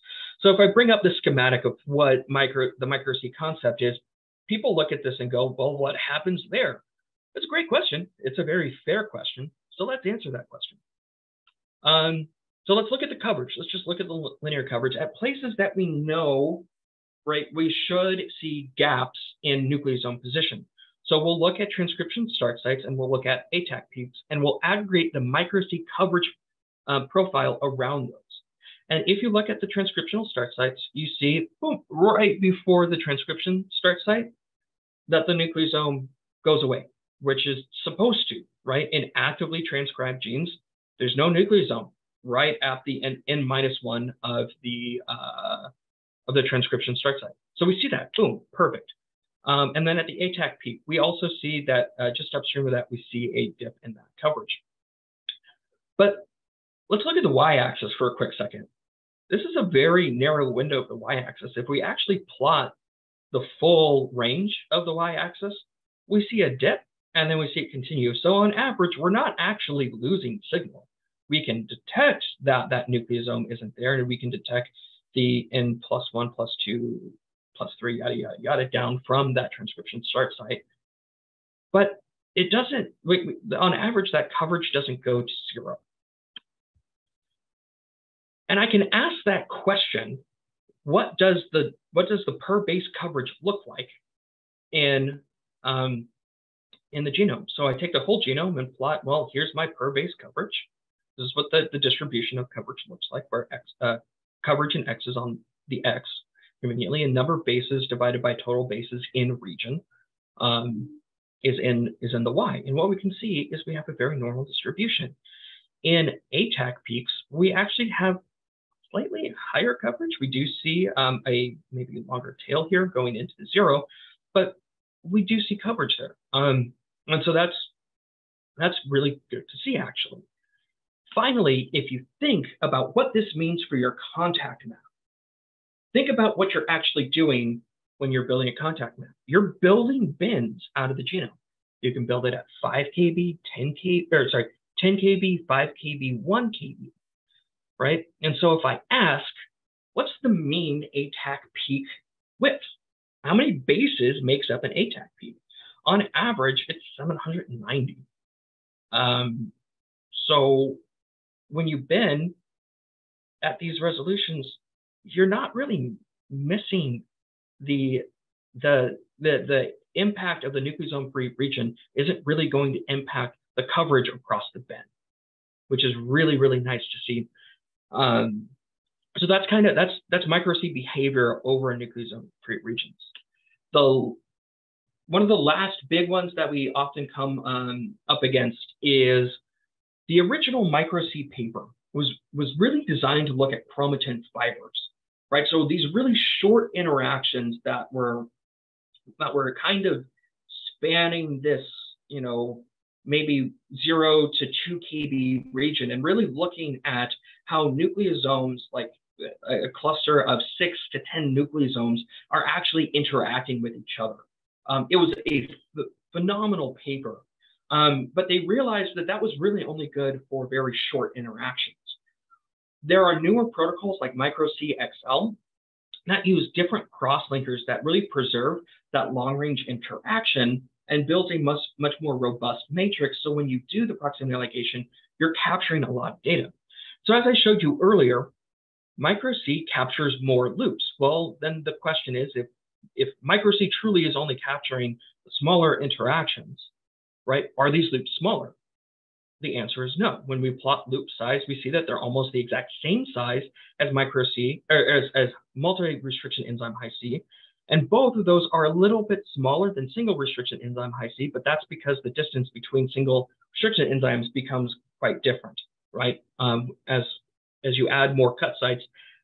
So if I bring up the schematic of what micro, the microC concept is, people look at this and go, well, what happens there? That's a great question. It's a very fair question. So let's answer that question. Um, so let's look at the coverage. Let's just look at the linear coverage at places that we know right, we should see gaps in nucleosome position. So we'll look at transcription start sites and we'll look at ATAC peaks and we'll aggregate the microC coverage uh, profile around those. And if you look at the transcriptional start sites, you see boom, right before the transcription start site that the nucleosome goes away, which is supposed to, right? In actively transcribed genes, there's no nucleosome right at the n, n minus one of the uh, of the transcription start site. So we see that, boom, perfect. Um, and then at the ATAC peak, we also see that uh, just upstream of that, we see a dip in that coverage. But let's look at the y-axis for a quick second. This is a very narrow window of the y-axis. If we actually plot the full range of the y-axis, we see a dip and then we see it continue. So on average, we're not actually losing signal. We can detect that that nucleosome isn't there, and we can detect the N plus one, plus two, plus three, yada, yada, yada, down from that transcription start site. But it doesn't, on average, that coverage doesn't go to zero. And I can ask that question, what does the what does the per base coverage look like in um, in the genome? So I take the whole genome and plot, well, here's my per base coverage. This is what the, the distribution of coverage looks like, where X, uh, coverage in X is on the X conveniently, and number of bases divided by total bases in region um, is in is in the Y. And what we can see is we have a very normal distribution. In ATAC peaks, we actually have slightly higher coverage. We do see um, a maybe longer tail here going into the zero, but we do see coverage there. Um, and so that's that's really good to see actually. Finally, if you think about what this means for your contact map, think about what you're actually doing when you're building a contact map. You're building bins out of the genome. You can build it at 5 kb, 10 kb, or sorry, 10 kb, 5 kb, 1 kb, right? And so if I ask, what's the mean ATAC peak width? How many bases makes up an ATAC peak? On average, it's 790. Um, so when you bin at these resolutions, you're not really missing the the the the impact of the nucleosome free region isn't really going to impact the coverage across the bin, which is really really nice to see. Um, so that's kind of that's that's microC behavior over nucleosome free regions. The one of the last big ones that we often come um, up against is the original microC paper was was really designed to look at chromatin fibers, right? So these really short interactions that were that were kind of spanning this, you know, maybe zero to two kb region, and really looking at how nucleosomes, like a cluster of six to ten nucleosomes, are actually interacting with each other. Um, it was a phenomenal paper um, but they realized that that was really only good for very short interactions. There are newer protocols like MicroC-XL that use different cross-linkers that really preserve that long-range interaction and build a much, much more robust matrix. So when you do the proximity ligation, you're capturing a lot of data. So as I showed you earlier, MicroC captures more loops. Well, then the question is, if, if MicroC truly is only capturing smaller interactions, right? Are these loops smaller? The answer is no. When we plot loop size, we see that they're almost the exact same size as micro C, or as, as multi-restriction enzyme high C. And both of those are a little bit smaller than single restriction enzyme Hi-C, but that's because the distance between single restriction enzymes becomes quite different, right? Um, as, as you add more cut sites,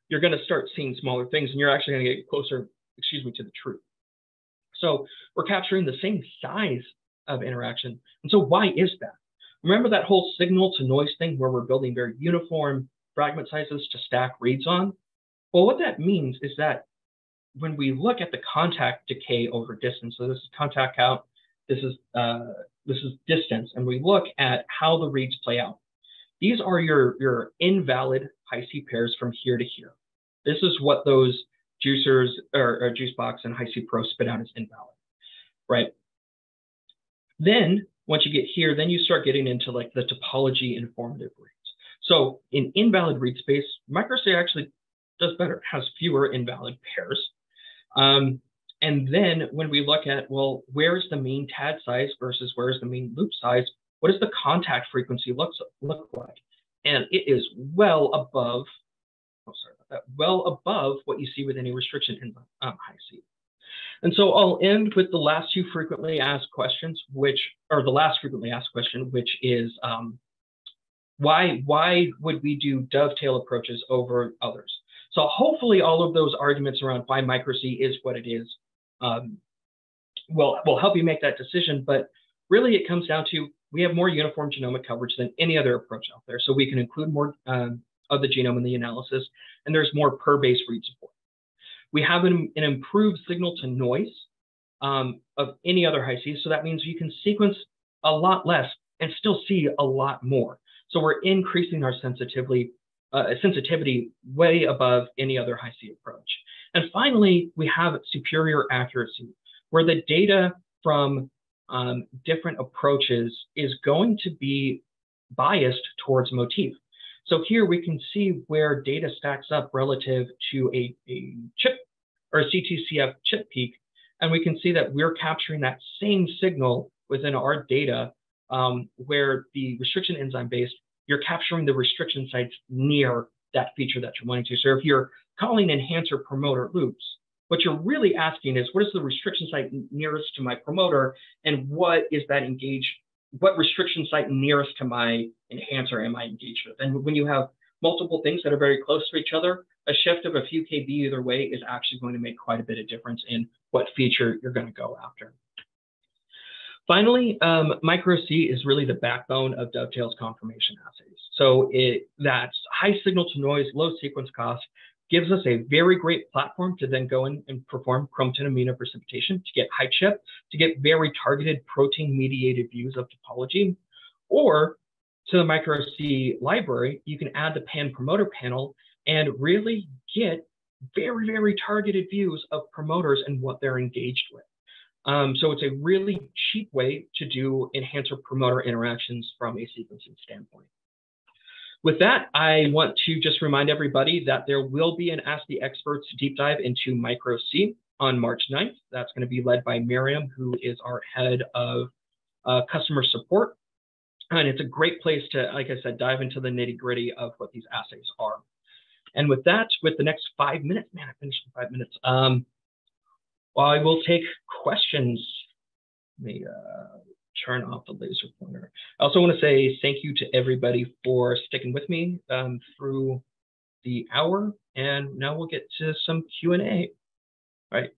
you're going to start seeing smaller things and you're actually going to get closer, excuse me, to the truth. So we're capturing the same size of interaction. And so why is that? Remember that whole signal to noise thing where we're building very uniform fragment sizes to stack reads on? Well, what that means is that when we look at the contact decay over distance, so this is contact count, this is uh, this is distance, and we look at how the reads play out. These are your your invalid Hi-C pairs from here to here. This is what those juicers or, or Juicebox and Hi-C Pro spit out as invalid, right? Then once you get here, then you start getting into like the topology informative reads. So in invalid read space, MicroC actually does better, has fewer invalid pairs. Um, and then when we look at, well, where's the mean TAD size versus where's the mean loop size, what does the contact frequency look, look like? And it is well above, oh, sorry about that, well above what you see with any restriction in um, Hi-C. And so I'll end with the last two frequently asked questions, which or the last frequently asked question, which is um, why why would we do dovetail approaches over others? So hopefully all of those arguments around why microC is what it is um, will will help you make that decision. But really, it comes down to we have more uniform genomic coverage than any other approach out there, so we can include more um, of the genome in the analysis, and there's more per base read support. We have an, an improved signal to noise um, of any other Hi-C. So that means you can sequence a lot less and still see a lot more. So we're increasing our sensitivity, uh, sensitivity way above any other Hi-C approach. And finally, we have superior accuracy, where the data from um, different approaches is going to be biased towards motif. So here we can see where data stacks up relative to a, a ChIP or CTCF ChIP peak. And we can see that we're capturing that same signal within our data um, where the restriction enzyme based, you're capturing the restriction sites near that feature that you're wanting to. So if you're calling enhancer promoter loops, what you're really asking is what is the restriction site nearest to my promoter and what is that engaged, what restriction site nearest to my enhancer am I engaged with? And when you have multiple things that are very close to each other, a shift of a few kb either way is actually going to make quite a bit of difference in what feature you're going to go after. Finally, um, micro C is really the backbone of Dovetail's confirmation assays. So it, that's high signal to noise, low sequence cost, gives us a very great platform to then go in and perform chromatin immunoprecipitation to get high chip, to get very targeted protein mediated views of topology. Or to the micro C library, you can add the pan promoter panel and really get very, very targeted views of promoters and what they're engaged with. Um, so it's a really cheap way to do enhancer promoter interactions from a sequencing standpoint. With that, I want to just remind everybody that there will be an Ask the Experts deep dive into Micro C on March 9th. That's going to be led by Miriam, who is our head of uh, customer support. And it's a great place to, like I said, dive into the nitty gritty of what these assays are. And with that, with the next five minutes, man, I finished in five minutes. Um, well, I will take questions. Let me uh, turn off the laser pointer. I also want to say thank you to everybody for sticking with me um, through the hour. And now we'll get to some Q&A. All right.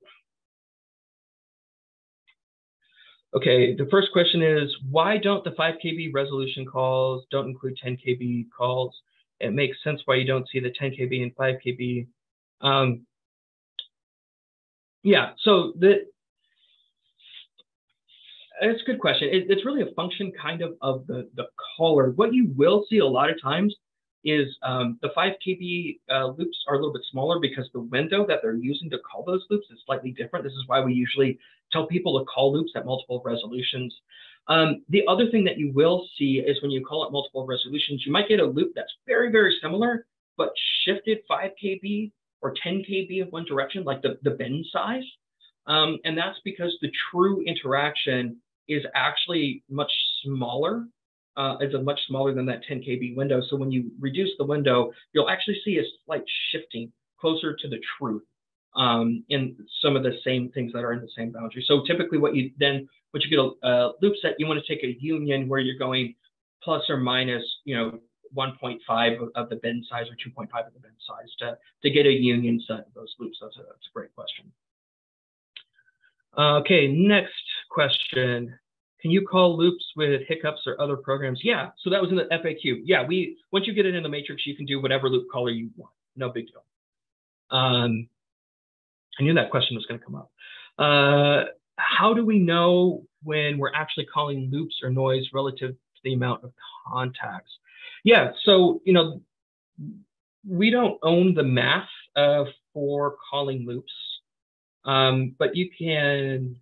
Okay, the first question is, why don't the 5 KB resolution calls don't include 10 KB calls? It makes sense why you don't see the 10 KB and 5 KB. Um, yeah, so the it's a good question. It, it's really a function kind of of the the caller. What you will see a lot of times is um, the 5 KB uh, loops are a little bit smaller because the window that they're using to call those loops is slightly different. This is why we usually tell people to call loops at multiple resolutions. Um, the other thing that you will see is when you call it multiple resolutions, you might get a loop that's very, very similar, but shifted 5 KB or 10 KB in one direction, like the, the bend size. Um, and that's because the true interaction is actually much smaller. Uh, it's a much smaller than that 10 KB window. So when you reduce the window, you'll actually see a slight shifting closer to the truth um, in some of the same things that are in the same boundary. So typically what you then, once you get a, a loop set, you want to take a union where you're going plus or minus, you know, 1.5 of the bin size or 2.5 of the bin size to, to get a union set of those loops. That's a, that's a great question. Uh, okay, next question. Can you call loops with HiCCUPS or other programs? Yeah, so that was in the FAQ. Yeah, we once you get it in the matrix, you can do whatever loop caller you want. No big deal. Um, I knew that question was going to come up. Uh, how do we know when we're actually calling loops or noise relative to the amount of contacts? Yeah, so you know, we don't own the math uh, for calling loops, um, but you can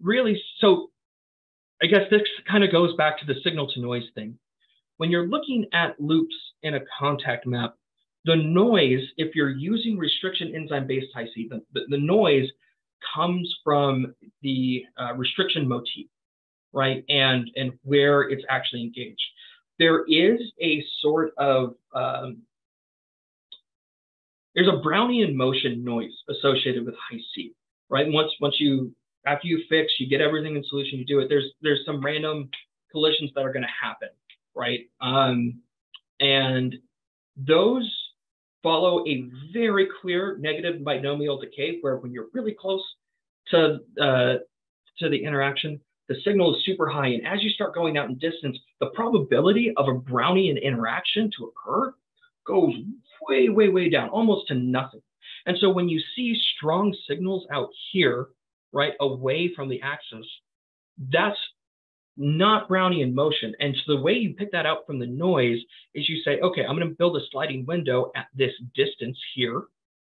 really. So I guess this kind of goes back to the signal to noise thing. When you're looking at loops in a contact map, the noise, if you're using restriction enzyme based Hi-C, the, the, the, noise comes from the uh, restriction motif, right? And, and where it's actually engaged. There is a sort of, um, there's a Brownian motion noise associated with Hi-C, right? Once, once you, after you fix, you get everything in solution, you do it, there's, there's some random collisions that are going to happen, right? Um, and those follow a very clear negative binomial decay where when you're really close to, uh, to the interaction, the signal is super high. And as you start going out in distance, the probability of a Brownian interaction to occur goes way, way, way down, almost to nothing. And so when you see strong signals out here, right, away from the axis, that's not Brownian motion. And so the way you pick that out from the noise is you say, okay, I'm going to build a sliding window at this distance here,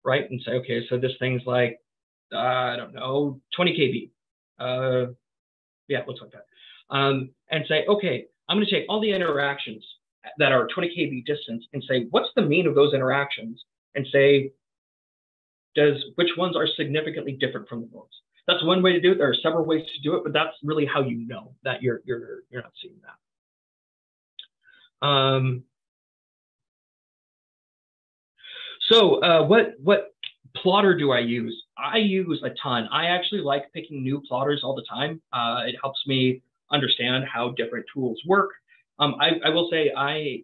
right? And say, okay, so this thing's like, uh, I don't know, 20 kb. Uh, yeah, looks like that. Um, and say, okay, I'm going to take all the interactions that are 20 kb distance and say, what's the mean of those interactions? And say, does which ones are significantly different from the noise? That's one way to do it. There are several ways to do it, but that's really how you know that you're you're you're not seeing that. Um, so uh, what what plotter do I use? I use a ton. I actually like picking new plotters all the time. Uh, it helps me understand how different tools work. Um, I, I, will say I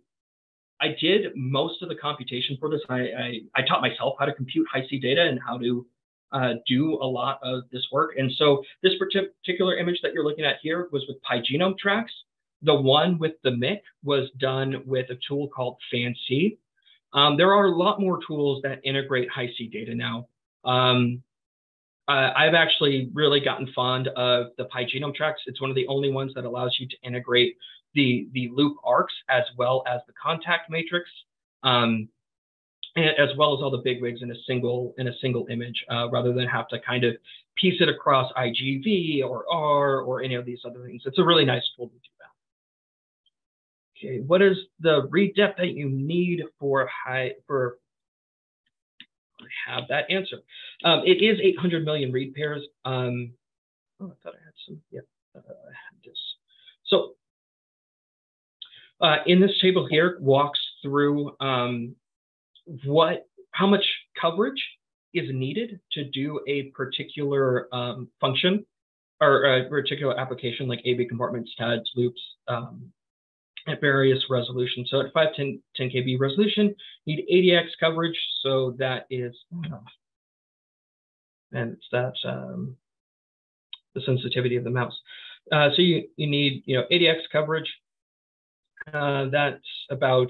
I did most of the computation for this. I, I, I taught myself how to compute Hi-C data and how to uh, do a lot of this work. And so this particular image that you're looking at here was with pyGenomeTracks. The one with the MYC was done with a tool called FAN-C. Um, there are a lot more tools that integrate Hi-C data now. Um, uh, I've actually really gotten fond of the pyGenomeTracks. It's one of the only ones that allows you to integrate the, the loop arcs as well as the contact matrix. Um, as well as all the big wigs in a single in a single image, uh, rather than have to kind of piece it across IGV or R or any of these other things. It's a really nice tool to do that. Okay, what is the read depth that you need for high for? I have that answer. Um, it is 800 million read pairs. Um, oh, I thought I had some. Yeah, uh, I had this. So uh, in this table here walks through um, what how much coverage is needed to do a particular um, function or a particular application like A-B compartments, TADs, loops um, at various resolutions. So at 5, 10, 10 kb resolution, need 80x coverage. So that is, and it's that um, the sensitivity of the mouse. Uh, so you, you need, you know, 80x coverage. Uh, that's about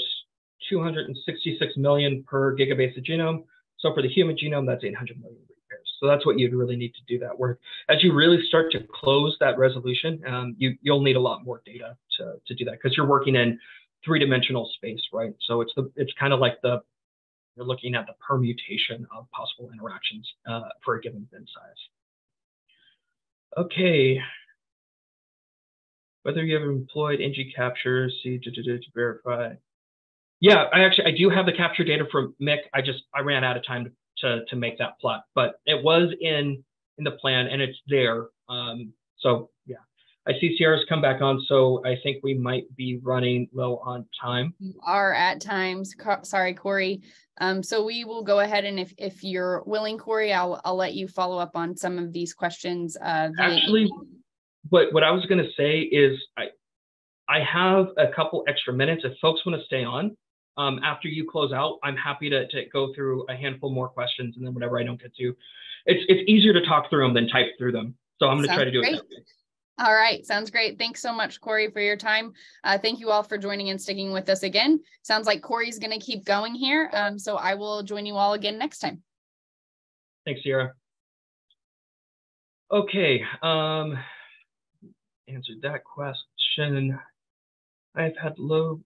266 million per gigabase of genome. So for the human genome, that's 800 million read pairs. So that's what you'd really need to do that work. As you really start to close that resolution, um, you, you'll need a lot more data to, to do that because you're working in three-dimensional space, right? So it's the it's kind of like the you're looking at the permutation of possible interactions uh, for a given bin size. Okay. Whether you have employed ng capture, see to verify. Yeah, I actually I do have the capture data from MYC. I just I ran out of time to to, to make that plot, but it was in in the plan and it's there. Um, so yeah, I see Sierra's come back on, so I think we might be running low on time. are at times. Sorry, Corey. Um, so we will go ahead and if if you're willing, Corey, I'll I'll let you follow up on some of these questions. Uh, Actually, what what I was going to say is I I have a couple extra minutes if folks want to stay on um, after you close out, I'm happy to, to go through a handful more questions and then whatever I don't get to. It's, it's easier to talk through them than type through them. So I'm going to try to do great. it. All right, sounds great. Thanks so much, Corey, for your time. Uh, thank you all for joining and sticking with us again. Sounds like Corey's going to keep going here. Um, so I will join you all again next time. Thanks, Sierra. Okay, um, answered that question. I've had low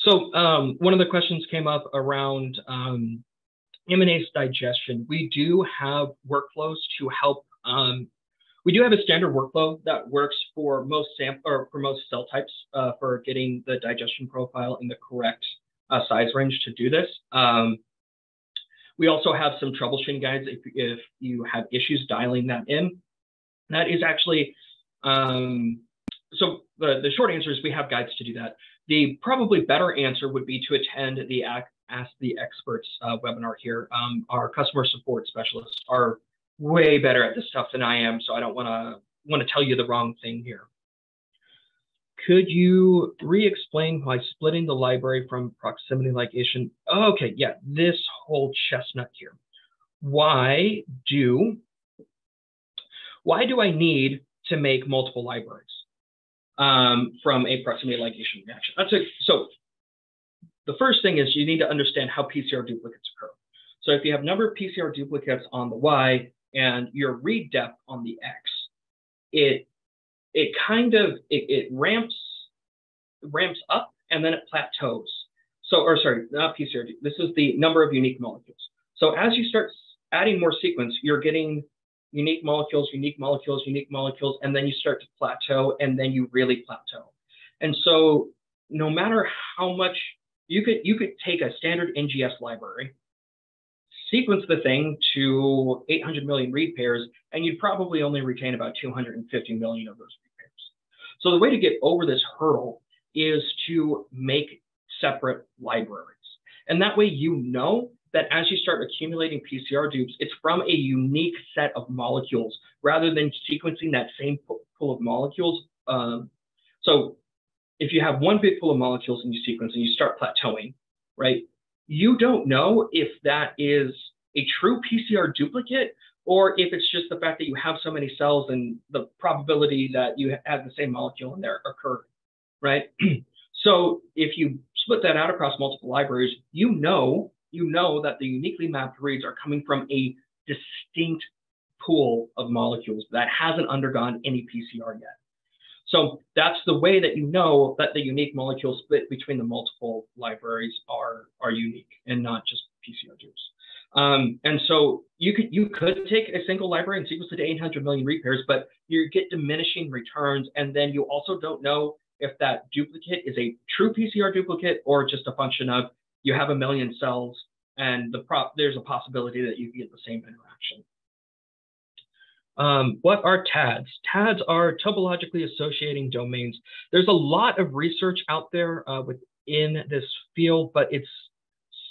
So um, one of the questions came up around um, MNase digestion. We do have workflows to help. Um, we do have a standard workflow that works for most sample or for most cell types uh, for getting the digestion profile in the correct uh, size range to do this. Um, we also have some troubleshooting guides if, if you have issues dialing that in. That is actually um, so the, the short answer is we have guides to do that. The probably better answer would be to attend the Ask the Experts uh, webinar here. Um, our customer support specialists are way better at this stuff than I am, so I don't want to want to tell you the wrong thing here. Could you re-explain why splitting the library from proximity ligation? Okay, yeah, this whole chestnut here. Why do why do I need to make multiple libraries? Um, from a proximity ligation reaction. That's it. So the first thing is you need to understand how PCR duplicates occur. So if you have number of PCR duplicates on the Y, and your read depth on the X, it it kind of it, it ramps ramps up and then it plateaus. So, or sorry, not PCRD. This is the number of unique molecules. So as you start adding more sequence, you're getting unique molecules, unique molecules, unique molecules, and then you start to plateau, and then you really plateau. And so no matter how much you could you could take a standard NGS library, sequence the thing to 800 million read pairs, and you'd probably only retain about 250 million of those read pairs. So the way to get over this hurdle is to make separate libraries. And that way you know that as you start accumulating PCR dupes, it's from a unique set of molecules rather than sequencing that same pool of molecules. Um, so if you have one big pool of molecules and you sequence and you start plateauing, right, you don't know if that is a true PCR duplicate or if it's just the fact that you have so many cells and the probability that you have the same molecule in there occurred, right? so if you split that out across multiple libraries, you know you know that the uniquely mapped reads are coming from a distinct pool of molecules that hasn't undergone any PCR yet. So that's the way that you know that the unique molecules split between the multiple libraries are, are unique and not just PCR dupes. Um, and so you could you could take a single library and sequence it to 800 million read pairs, but you get diminishing returns, and then you also don't know if that duplicate is a true PCR duplicate or just a function of you have a million cells and the prop there's a possibility that you get the same interaction. Um, what are TADs? TADs are topologically associating domains. There's a lot of research out there uh, within this field, but it's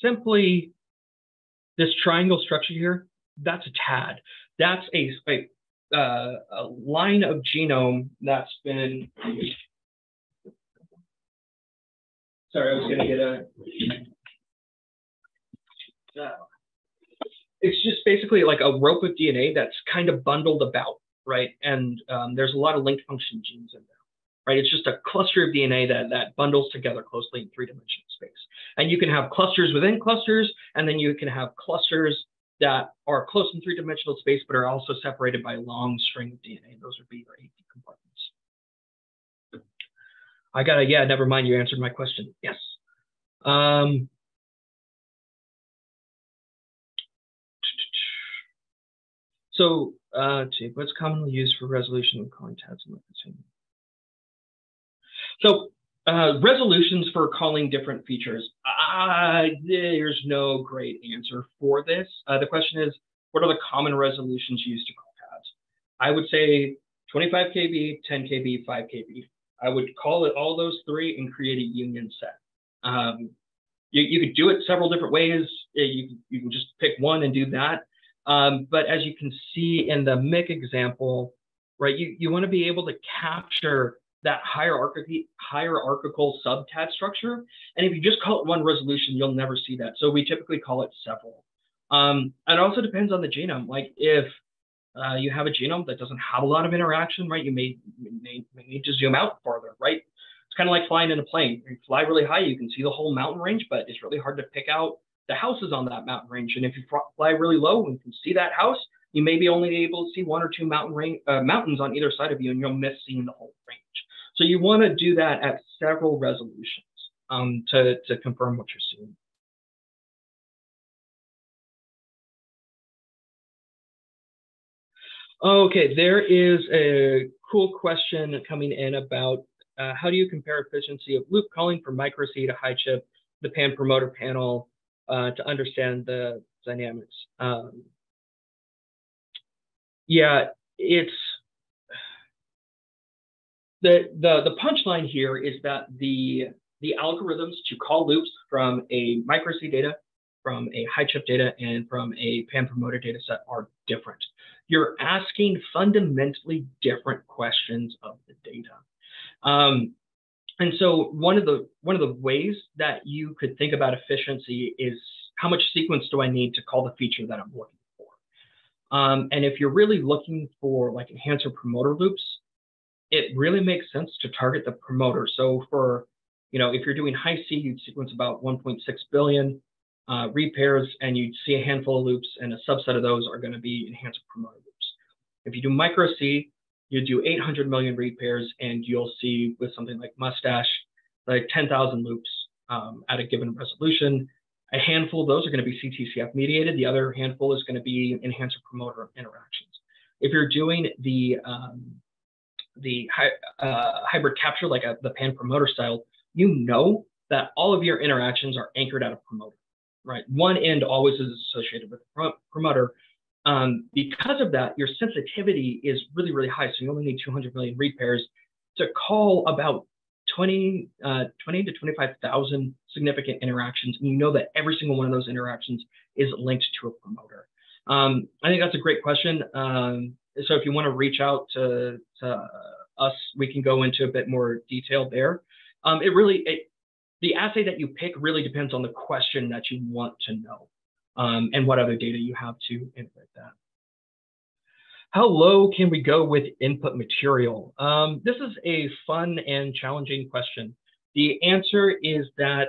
simply this triangle structure here. That's a TAD. That's a, a, uh, a line of genome that's been. Sorry, I was going to get a it's just basically like a rope of DNA that's kind of bundled about, right? And um, there's a lot of linked function genes in there, right? It's just a cluster of DNA that, that bundles together closely in three-dimensional space. And you can have clusters within clusters, and then you can have clusters that are close in three-dimensional space, but are also separated by a long string of DNA. Those would be your A-B compartments. I got to, yeah, never mind. You answered my question. Yes. Um, So uh, what's commonly used for resolution of and So uh, resolutions for calling different features. Uh, there's no great answer for this. Uh, the question is, what are the common resolutions used to call TADs? I would say 25 KB, 10 KB, 5 KB. I would call it all those three and create a union set. Um, you, you could do it several different ways. You, you can just pick one and do that. Um, but as you can see in the MYC example, right, you, you want to be able to capture that hierarchical, hierarchical sub-TAD structure. And if you just call it one resolution, you'll never see that. So we typically call it several. Um, it also depends on the genome. Like if uh, you have a genome that doesn't have a lot of interaction, right, you may, may, may need to zoom out farther, right? It's kind of like flying in a plane. You fly really high, you can see the whole mountain range, but it's really hard to pick out the house is on that mountain range. And if you fly really low and can see that house, you may be only able to see one or two mountain range, uh, mountains on either side of you, and you'll miss seeing the whole range. So you want to do that at several resolutions um, to, to confirm what you're seeing. Okay, there is a cool question coming in about uh, how do you compare efficiency of loop calling from micro-C to HiChIP, the pan promoter panel, uh, to understand the dynamics. Um, yeah, it's the the the punchline here is that the the algorithms to call loops from a micro C data, from a HiChIP data, and from a pan promoter data set are different. You're asking fundamentally different questions of the data. Um, and so one of the one of the ways that you could think about efficiency is how much sequence do I need to call the feature that I'm looking for? Um, and if you're really looking for like enhancer promoter loops, it really makes sense to target the promoter. So for, you know, if you're doing high C, you'd sequence about 1.6 billion. uh, read pairs and you'd see a handful of loops and a subset of those are going to be enhancer promoter loops. If you do micro C, you do 800 million read pairs and you'll see with something like mustache, like 10,000 loops um, at a given resolution. A handful of those are going to be CTCF mediated. The other handful is going to be enhancer promoter interactions. If you're doing the um, the uh, hybrid capture like a, the pan promoter style, you know that all of your interactions are anchored at a promoter, right? One end always is associated with a promoter. Um, because of that, your sensitivity is really, really high. So you only need 200 million read pairs to call about 20, uh, 20 to 25,000 significant interactions. And you know that every single one of those interactions is linked to a promoter. Um, I think that's a great question. Um, so if you want to reach out to, to, us, we can go into a bit more detail there. Um, it really, it, the assay that you pick really depends on the question that you want to know um, and what other data you have to integrate that. How low can we go with input material? Um, this is a fun and challenging question. The answer is that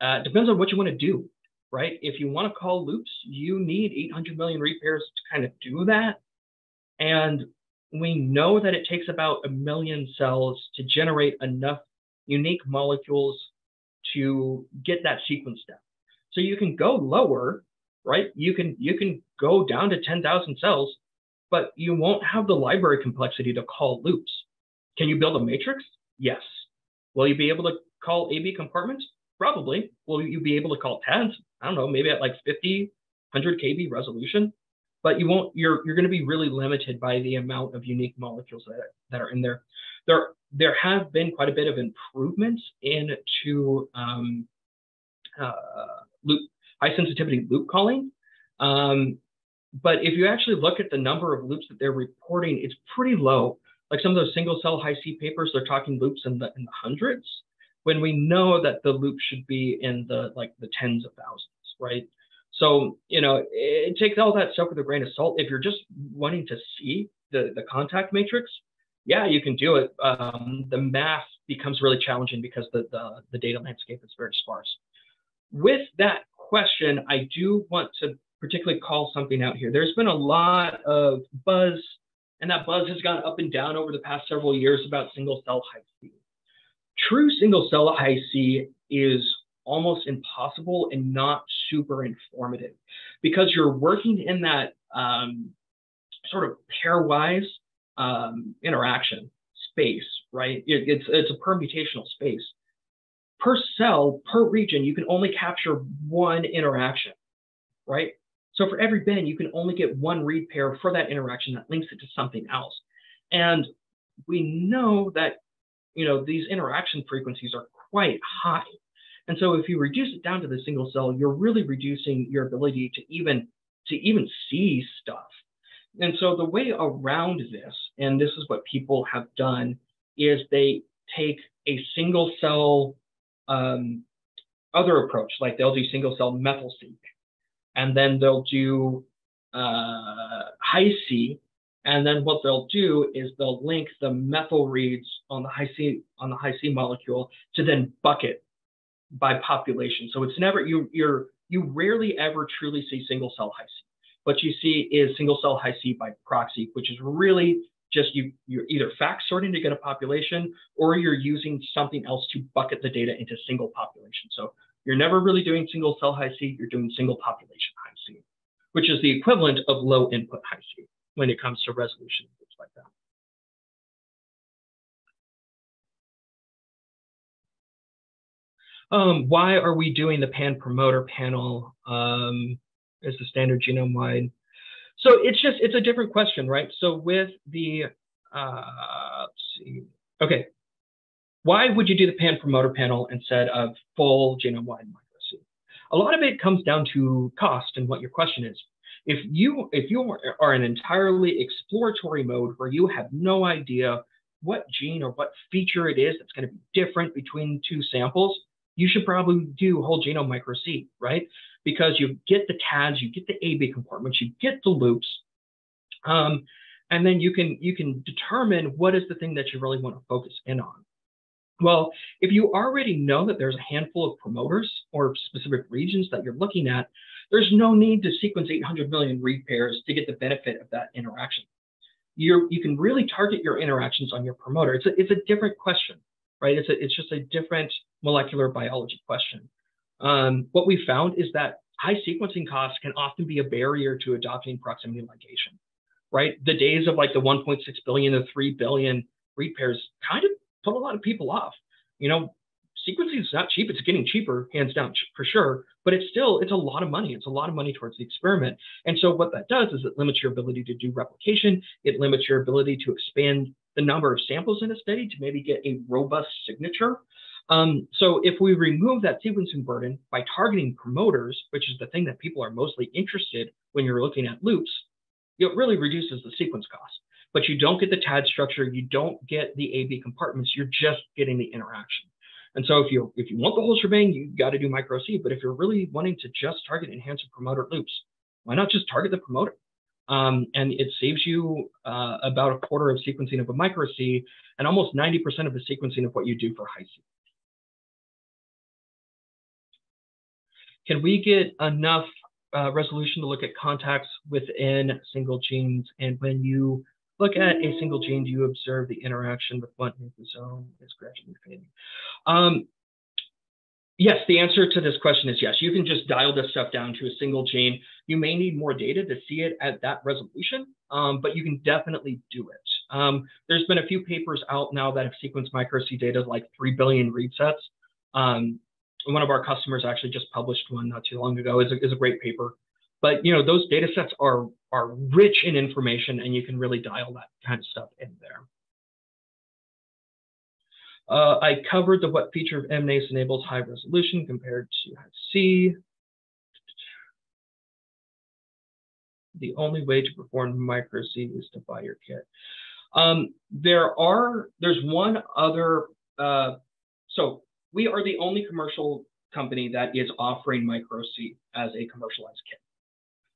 uh, depends on what you want to do, right? If you want to call loops, you need 800 million read pairs to kind of do that. And we know that it takes about a million cells to generate enough unique molecules to get that sequence step. So you can go lower, right? You can you can go down to 10,000 cells, but you won't have the library complexity to call loops. Can you build a matrix? Yes. Will you be able to call AB compartments? Probably. Will you be able to call TADS? I don't know, maybe at like 50, 100 KB resolution but you won't you're you're going to be really limited by the amount of unique molecules that are, that are in there there there have been quite a bit of improvements into um, uh, loop high sensitivity loop calling um, but if you actually look at the number of loops that they're reporting it's pretty low like some of those single cell Hi-C papers they're talking loops in the in the hundreds when we know that the loop should be in the like the tens of thousands right so, you know, it takes all that stuff with a grain of salt. If you're just wanting to see the, the contact matrix, yeah, you can do it. Um, the math becomes really challenging because the, the, the data landscape is very sparse. With that question, I do want to particularly call something out here. There's been a lot of buzz, and that buzz has gone up and down over the past several years about single cell high C. True single cell high C is almost impossible and not super informative because you're working in that um, sort of pairwise um, interaction space, right? It, it's, it's a permutational space. Per cell, per region, you can only capture one interaction, right? So for every bin, you can only get one read pair for that interaction that links it to something else. And we know that, you know, these interaction frequencies are quite high. And so if you reduce it down to the single cell, you're really reducing your ability to even to even see stuff. And so the way around this, and this is what people have done, is they take a single cell um, other approach, like they'll do single cell methyl-seq, and then they'll do uh, Hi-C, and then what they'll do is they'll link the methyl reads on the Hi-C on the Hi-C molecule to then bucket by population. So it's never you you're you rarely ever truly see single cell Hi-C. What you see is single cell Hi-C by proxy, which is really just you you're either FACS sorting to get a population or you're using something else to bucket the data into single population. So you're never really doing single cell Hi-C, you're doing single population Hi-C, which is the equivalent of low input Hi-C when it comes to resolution and things like that. Um, why are we doing the pan promoter panel um, as the standard genome wide? So it's just, it's a different question, right? So with the, uh, let's see, okay. Why would you do the pan promoter panel instead of full genome wide micro-C? A lot of it comes down to cost and what your question is. If you if you are in entirely exploratory mode where you have no idea what gene or what feature it is that's going to be different between two samples, you should probably do whole genome micro-C, right? Because you get the TADS, you get the AB compartments, you get the loops, um, and then you can you can determine what is the thing that you really want to focus in on. Well, if you already know that there's a handful of promoters or specific regions that you're looking at, there's no need to sequence 800 million read pairs to get the benefit of that interaction. you you can really target your interactions on your promoter. It's a, it's a different question, right? It's, a, it's just a different molecular biology question. Um, what we found is that high sequencing costs can often be a barrier to adopting proximity ligation, right? The days of like the 1.6 billion to 3 billion read pairs kind of put a lot of people off. You know, sequencing is not cheap. It's getting cheaper, hands down, for sure. But it's still it's a lot of money. It's a lot of money towards the experiment. And so what that does is it limits your ability to do replication. It limits your ability to expand the number of samples in a study to maybe get a robust signature. Um, so if we remove that sequencing burden by targeting promoters, which is the thing that people are mostly interested when you're looking at loops, it really reduces the sequence cost. But you don't get the TAD structure, you don't get the AB compartments, you're just getting the interaction. And so if you if you want the whole shebang, you got to do micro C. But if you're really wanting to just target enhancer promoter loops, why not just target the promoter? Um, and it saves you uh, about a quarter of sequencing of a micro C and almost 90% of the sequencing of what you do for Hi-C. Can we get enough uh, resolution to look at contacts within single genes? And when you look at a single gene, do you observe the interaction with one nucleosome is gradually fading? Um, yes, the answer to this question is yes. You can just dial this stuff down to a single gene. You may need more data to see it at that resolution, um, but you can definitely do it. Um, there's been a few papers out now that have sequenced micro-C data like 3 billion read sets. Um, one of our customers actually just published one not too long ago. is a, is a great paper. But you know those data sets are are rich in information, and you can really dial that kind of stuff in there. Uh, I covered the what feature of MNase enables high resolution compared to C. The only way to perform micro C is to buy your kit. Um, there are, there's one other, uh, so we are the only commercial company that is offering micro C as a commercialized kit.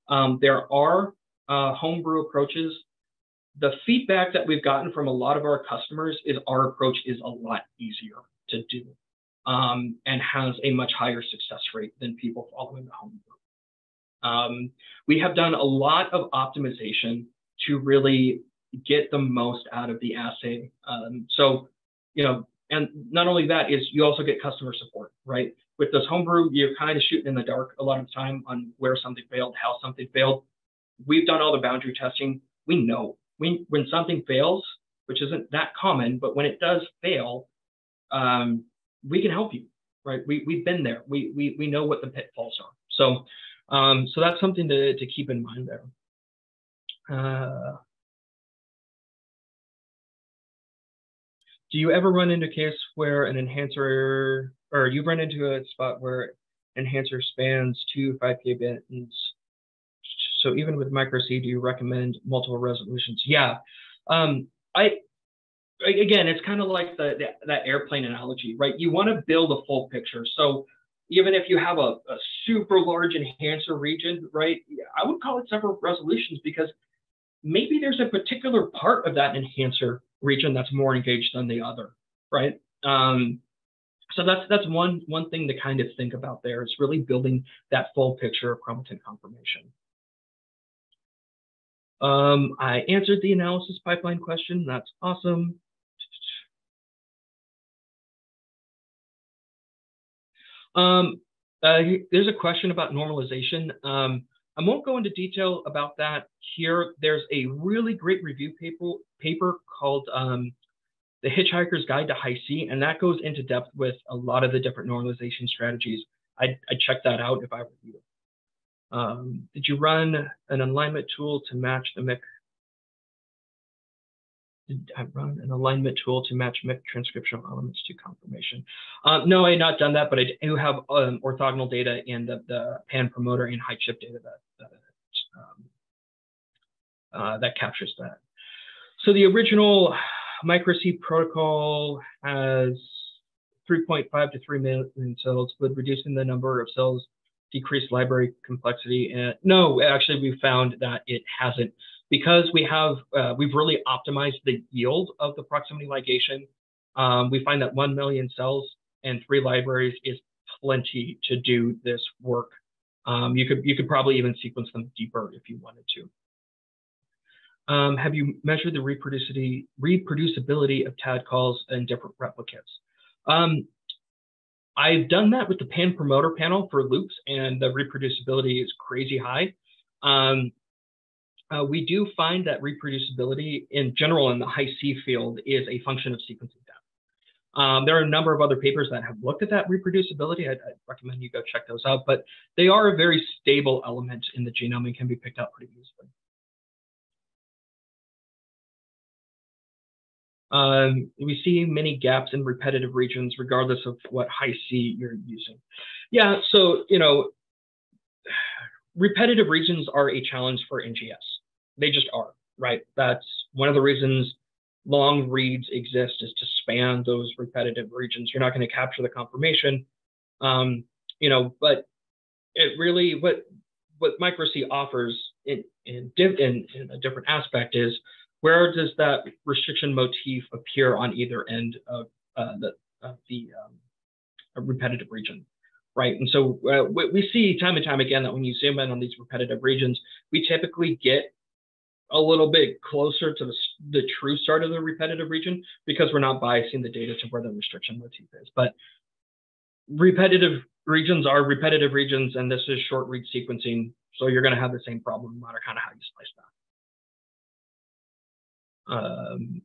Um, there are uh, homebrew approaches. The feedback that we've gotten from a lot of our customers is our approach is a lot easier to do um, and has a much higher success rate than people following the homebrew. Um, we have done a lot of optimization to really get the most out of the assay. Um, so, you know, and not only that is you also get customer support, right? With this homebrew, you're kind of shooting in the dark a lot of the time on where something failed, how something failed. We've done all the boundary testing. We know when when something fails, which isn't that common, but when it does fail, um, we can help you, right? We we've been there. We we we know what the pitfalls are. So um, so that's something to to keep in mind there. Uh, do you ever run into a case where an enhancer, or you've run into a spot where enhancer spans two 5K bands? So even with micro C, do you recommend multiple resolutions? Yeah. Um, I again, it's kind of like the, the, that airplane analogy, right? You want to build a full picture. So even if you have a, a super large enhancer region, right? I would call it several resolutions because maybe there's a particular part of that enhancer region that's more engaged than the other, right? Um, so that's that's one one thing to kind of think about there is really building that full picture of chromatin conformation. Um, I answered the analysis pipeline question. That's awesome. Um, uh, there's a question about normalization. Um, I won't go into detail about that here. There's a really great review paper, paper called um, The Hitchhiker's Guide to Hi-C, and that goes into depth with a lot of the different normalization strategies. I'd, I'd check that out if I were you. Um, did you run an alignment tool to match the MYC? I run an alignment tool to match transcriptional elements to conformation? Um, no, I had not done that, but I do have um, orthogonal data and the, the pan promoter and HiChIP data that, that, um, uh, that captures that. So the original micro-C protocol has 3.5 to 3 million cells, with reducing the number of cells decreased library complexity. And no, actually, we found that it hasn't because we have uh, we've really optimized the yield of the proximity ligation. Um, we find that 1 million cells and three libraries is plenty to do this work. Um, you could you could probably even sequence them deeper if you wanted to. Um, have you measured the reproducibility, reproducibility of TAD calls and different replicates? Um, I've done that with the pan promoter panel for loops, and the reproducibility is crazy high. Um, uh, we do find that reproducibility in general in the Hi-C field is a function of sequencing depth. Um, there are a number of other papers that have looked at that reproducibility. I'd, I'd, recommend you go check those out, but they are a very stable element in the genome and can be picked out pretty easily. Um, we see many gaps in repetitive regions regardless of what Hi-C you're using. Yeah, so, you know, repetitive regions are a challenge for NGS. They just are, right? That's one of the reasons long reads exist is to span those repetitive regions. You're not going to capture the conformation, um, you know, but it really, what what micro-C offers in, in, in, in a different aspect is where does that restriction motif appear on either end of uh, the, of the um, repetitive region, right? And so uh, we see time and time again that when you zoom in on these repetitive regions, we typically get a little bit closer to the, the true start of the repetitive region because we're not biasing the data to where the restriction motif is. But repetitive regions are repetitive regions, and this is short read sequencing. So you're going to have the same problem no matter kind of how you slice that. Um,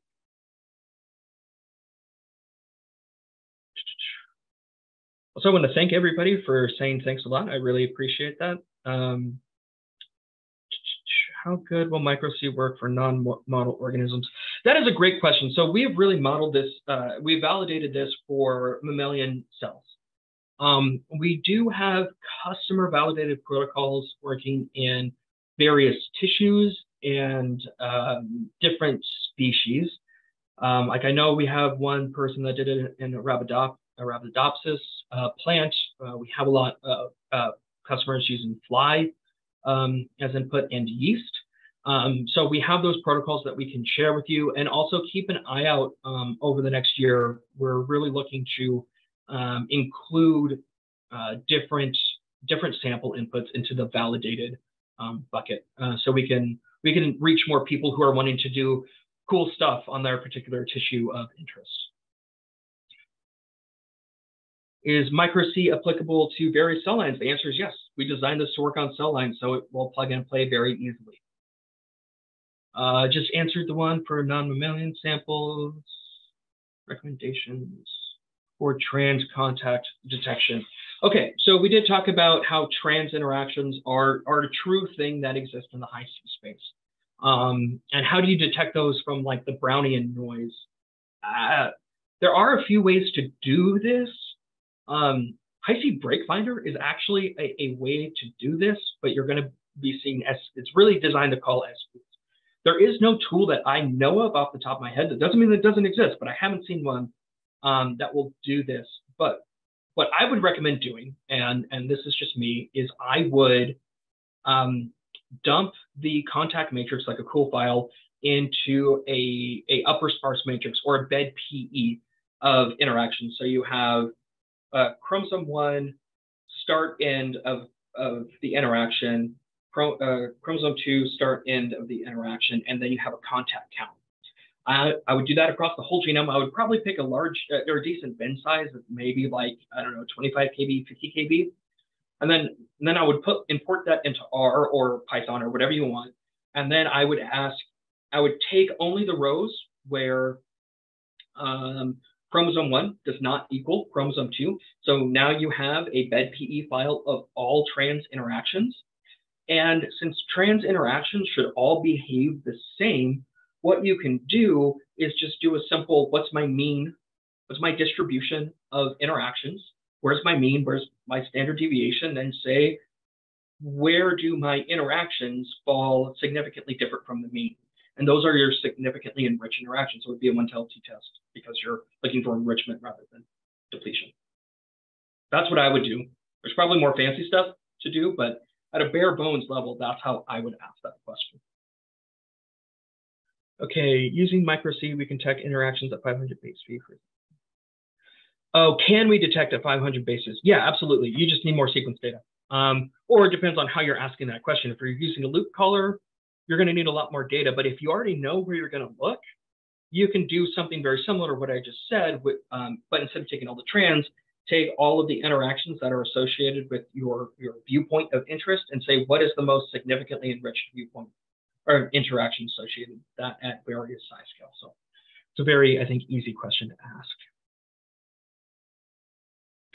also, I want to thank everybody for saying thanks a lot. I really appreciate that. Um, how good will micro-C work for non-model organisms? That is a great question. So we have really modeled this, uh, we validated this for mammalian cells. Um, we do have customer validated protocols working in various tissues and um, different species. Um, like I know we have one person that did it in Arabidopsis uh, plant. Uh, we have a lot of uh, customers using fly um, as input and yeast. Um, so we have those protocols that we can share with you and also keep an eye out um, over the next year. We're really looking to um, include uh, different different sample inputs into the validated um, bucket uh, so we can we can reach more people who are wanting to do cool stuff on their particular tissue of interest. Is micro-C applicable to various cell lines? The answer is yes. We designed this to work on cell lines, so it will plug and play very easily. Uh, just answered the one for non-mammalian samples, recommendations for trans contact detection. Okay, so we did talk about how trans interactions are, are a true thing that exists in the Hi-C space. Um, and how do you detect those from like the Brownian noise? Uh, there are a few ways to do this. Um, Hi-C Break Finder is actually a, a, way to do this, but you're going to be seeing S. It's really designed to call S. There is no tool that I know of off the top of my head. That doesn't mean it doesn't exist, but I haven't seen one um, that will do this. But what I would recommend doing, and and this is just me, is I would um, dump the contact matrix like a cool file into a, a upper sparse matrix or a bed PE of interactions. So you have uh, chromosome one start end of, of the interaction, Pro, uh, chromosome two start end of the interaction, and then you have a contact count. I, I would do that across the whole genome. I would probably pick a large uh, or a decent bin size of maybe like, I don't know, 25 KB, 50 KB. And then, and then I would put import that into R or Python or whatever you want. And then I would ask, I would take only the rows where um, chromosome one does not equal chromosome two. So now you have a BED-PE file of all trans interactions. And since trans interactions should all behave the same, what you can do is just do a simple, what's my mean? What's my distribution of interactions? Where's my mean? Where's my standard deviation? Then say, where do my interactions fall significantly different from the mean? And those are your significantly enriched interactions. So it would be a LT test because you're looking for enrichment rather than depletion. That's what I would do. There's probably more fancy stuff to do, but at a bare bones level, that's how I would ask that question. Okay, using micro-C, we can check interactions at 500 base speed. Oh, can we detect at 500 bases? Yeah, absolutely. You just need more sequence data. Um, or it depends on how you're asking that question. If you're using a loop caller, you're going to need a lot more data. But if you already know where you're going to look, you can do something very similar to what I just said, with, um, but instead of taking all the trans, take all of the interactions that are associated with your, your viewpoint of interest and say, what is the most significantly enriched viewpoint or interaction associated with that at various size scales? So it's a very, I think, easy question to ask.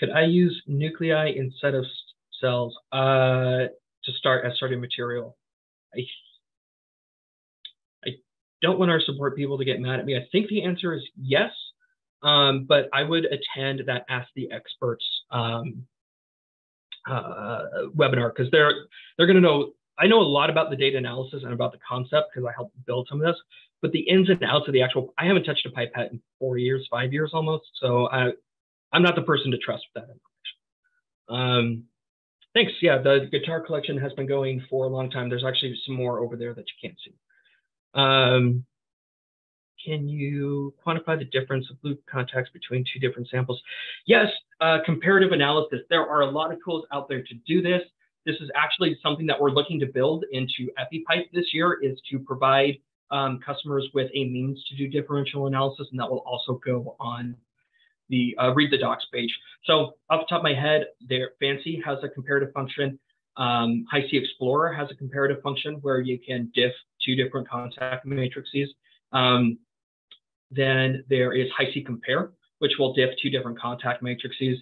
Could I use nuclei instead of cells uh, to start as starting material? I, don't want our support people to get mad at me. I think the answer is yes, um, but I would attend that Ask the Experts um, uh, webinar because they're they're going to know. I know a lot about the data analysis and about the concept because I helped build some of this, but the ins and outs of the actual, I haven't touched a pipette in four years, five years almost. So I, I'm not the person to trust with that information. Um, thanks. Yeah, the guitar collection has been going for a long time. There's actually some more over there that you can't see. Um, can you quantify the difference of loop contacts between two different samples? Yes, uh, comparative analysis. There are a lot of tools out there to do this. This is actually something that we're looking to build into EpiPipe this year is to provide um, customers with a means to do differential analysis, and that will also go on the uh, read the docs page. So off the top of my head, there FAN-C has a comparative function. Um, HiCExplorer has a comparative function where you can diff two different contact matrices. Um, then there is HiCcompare, which will diff two different contact matrices.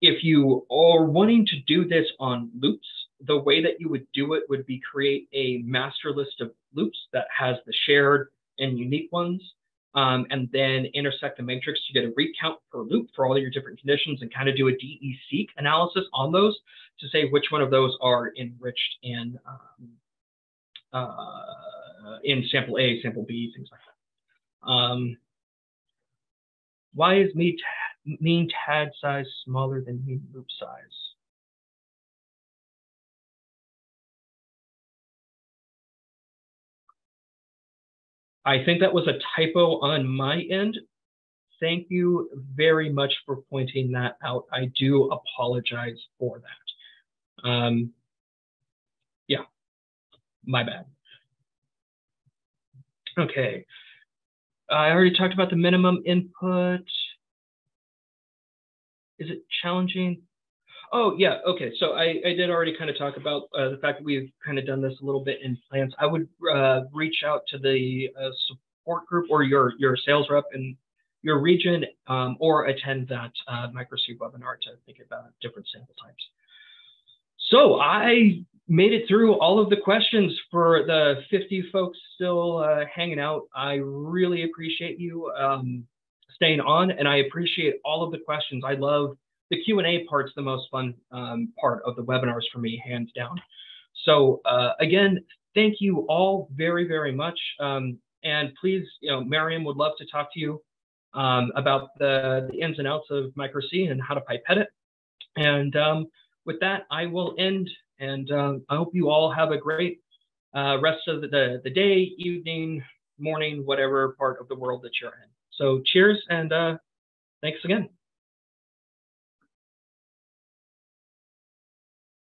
If you are wanting to do this on loops, the way that you would do it would be create a master list of loops that has the shared and unique ones um, and then intersect the matrix to get a recount per loop for all your different conditions and kind of do a DESeq analysis on those to say which one of those are enriched in um, in sample A, sample B, things like that. Um, why is mean, mean TAD size smaller than mean loop size? I think that was a typo on my end. Thank you very much for pointing that out. I do apologize for that. Um, yeah, my bad. Okay. I already talked about the minimum input. Is it challenging? Oh, yeah. Okay. So I, I did already kind of talk about uh, the fact that we've kind of done this a little bit in plans. I would uh, reach out to the uh, support group or your, your sales rep in your region um, or attend that uh, MicroC webinar to think about different sample types. So I made it through all of the questions for the 50 folks still uh, hanging out. I really appreciate you um, staying on and I appreciate all of the questions. I love the Q&A part's the most fun um, part of the webinars for me, hands down. So uh, again, thank you all very, very much. Um, and please, you know, Mariam would love to talk to you um, about the, the, ins and outs of MicroC and how to pipette it. And um, with that, I will end. And um, I hope you all have a great uh, rest of the, the day, evening, morning, whatever part of the world that you're in. So cheers and uh, thanks again.